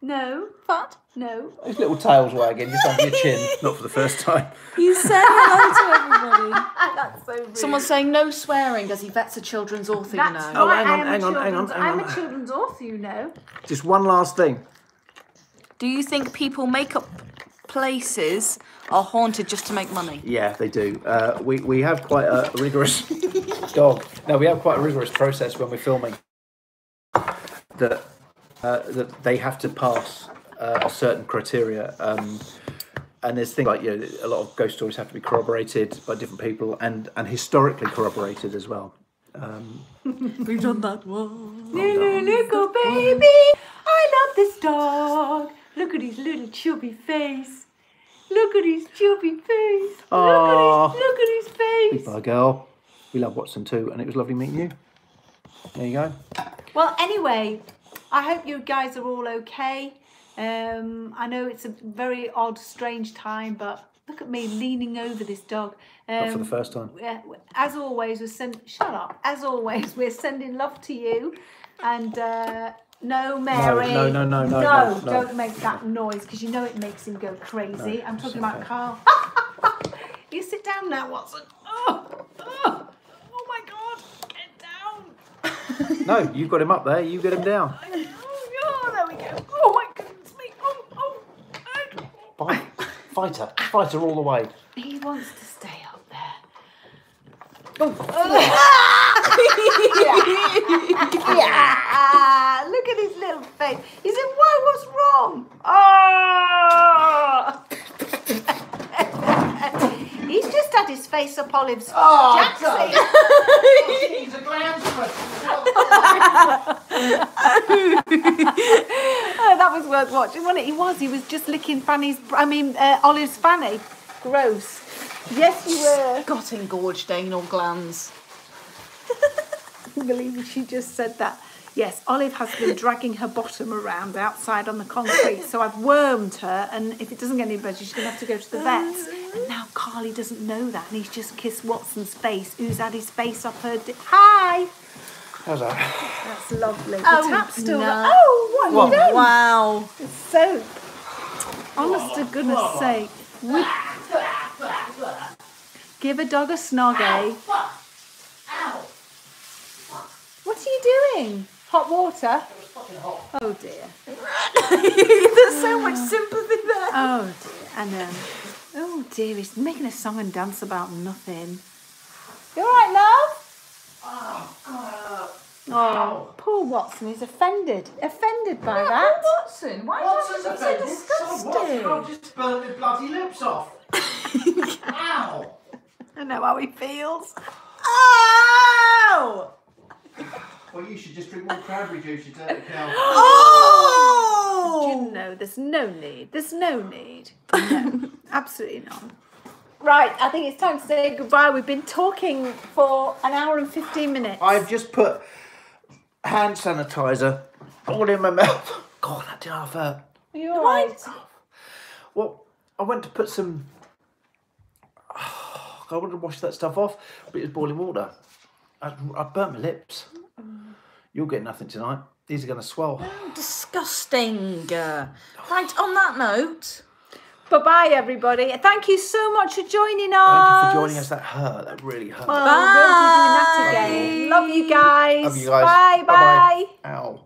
No, Fart? no. Those little tails wagging just under your chin. Not for the first time. You said hello to everybody. That's so rude. Someone's saying no swearing as Yvette's a children's author, That's you know. Oh, hang on, I am hang on, hang on, I'm a children's author, you know. Just one last thing. Do you think people make up places are haunted just to make money? Yeah, they do. Uh, we we have quite a rigorous dog. No, we have quite a rigorous process when we're filming. That uh, that they have to pass uh, a certain criteria. Um, and there's things like you know, a lot of ghost stories have to be corroborated by different people and and historically corroborated as well. We've done that one. Little, little baby, I love this dog. Look at his little chubby face. Look at his chubby face. Look at his, look at his face. Bye, girl. We love Watson too, and it was lovely meeting you. There you go. Well, anyway, I hope you guys are all okay. Um, I know it's a very odd, strange time, but look at me leaning over this dog. Um, Not for the first time. as always, we're send. Shut up. As always, we're sending love to you, and uh, no, Mary. no, no, no, no, no, no. Don't make that noise because you know it makes him go crazy. I'm talking sit about down. Karl. you sit down now, Watson. Oh, oh, oh my God! Get down. No, you've got him up there. You get him down. Oh, there we go. Oh my goodness me. Oh, oh. oh. Fight, fighter, fighter all the way. He wants to stay up there. yeah. Oh, oh. Look at his face. He said, "Why? What's wrong?" Oh. He's just had his face up Olive's Oh, Jackson. He's a glandsman. Oh, that was worth watching, wasn't it? He was. He was just licking Fanny's. I mean, uh, Olive's fanny. Gross. Yes, you were. Got engorged anal glands. can't believe she just said that. Yes, Olive has been dragging her bottom around outside on the concrete, so I've wormed her, and if it doesn't get any better, she's going to have to go to the vets. And now Carly doesn't know that, and he's just kissed Watson's face, who's had his face up her. Di- Hi! How's that? That's lovely. The Oh, tap's still no. there. Oh, what have you done? Wow. It's soap. Honest to goodness sake. We- Give a dog a snog, eh? What are you doing? Hot water? Oh dear. There's so much sympathy there. Oh dear, I know. Um, oh dear, he's making a song and dance about nothing. You alright, love? Oh, oh, poor Watson, he's offended. Offended by that. Watson, why Watson's is that offended. so Watson, disgusting? I've just burnt my bloody lips off. Ow! I know how he feels. Ow! Well, you should just drink more cranberry juice, you dirty cow. Oh! You know, there's no need. There's no need. No, absolutely not. Right, I think it's time to say goodbye. We've been talking for an hour and 15 minutes. I've just put hand sanitizer all in my mouth. God, that did half hurt. Are you alright? Well, I went to put some. I wanted to wash that stuff off, but it was boiling water. I, I burnt my lips. You'll get nothing tonight. These are going to swell. Disgusting. Uh, Right, on that note, Bye bye, everybody. Thank you so much for joining us. Thank you for joining us. That hurt. That really hurt. Well, we'll be doing that again. Love you guys. Love you guys. Bye bye. Ow.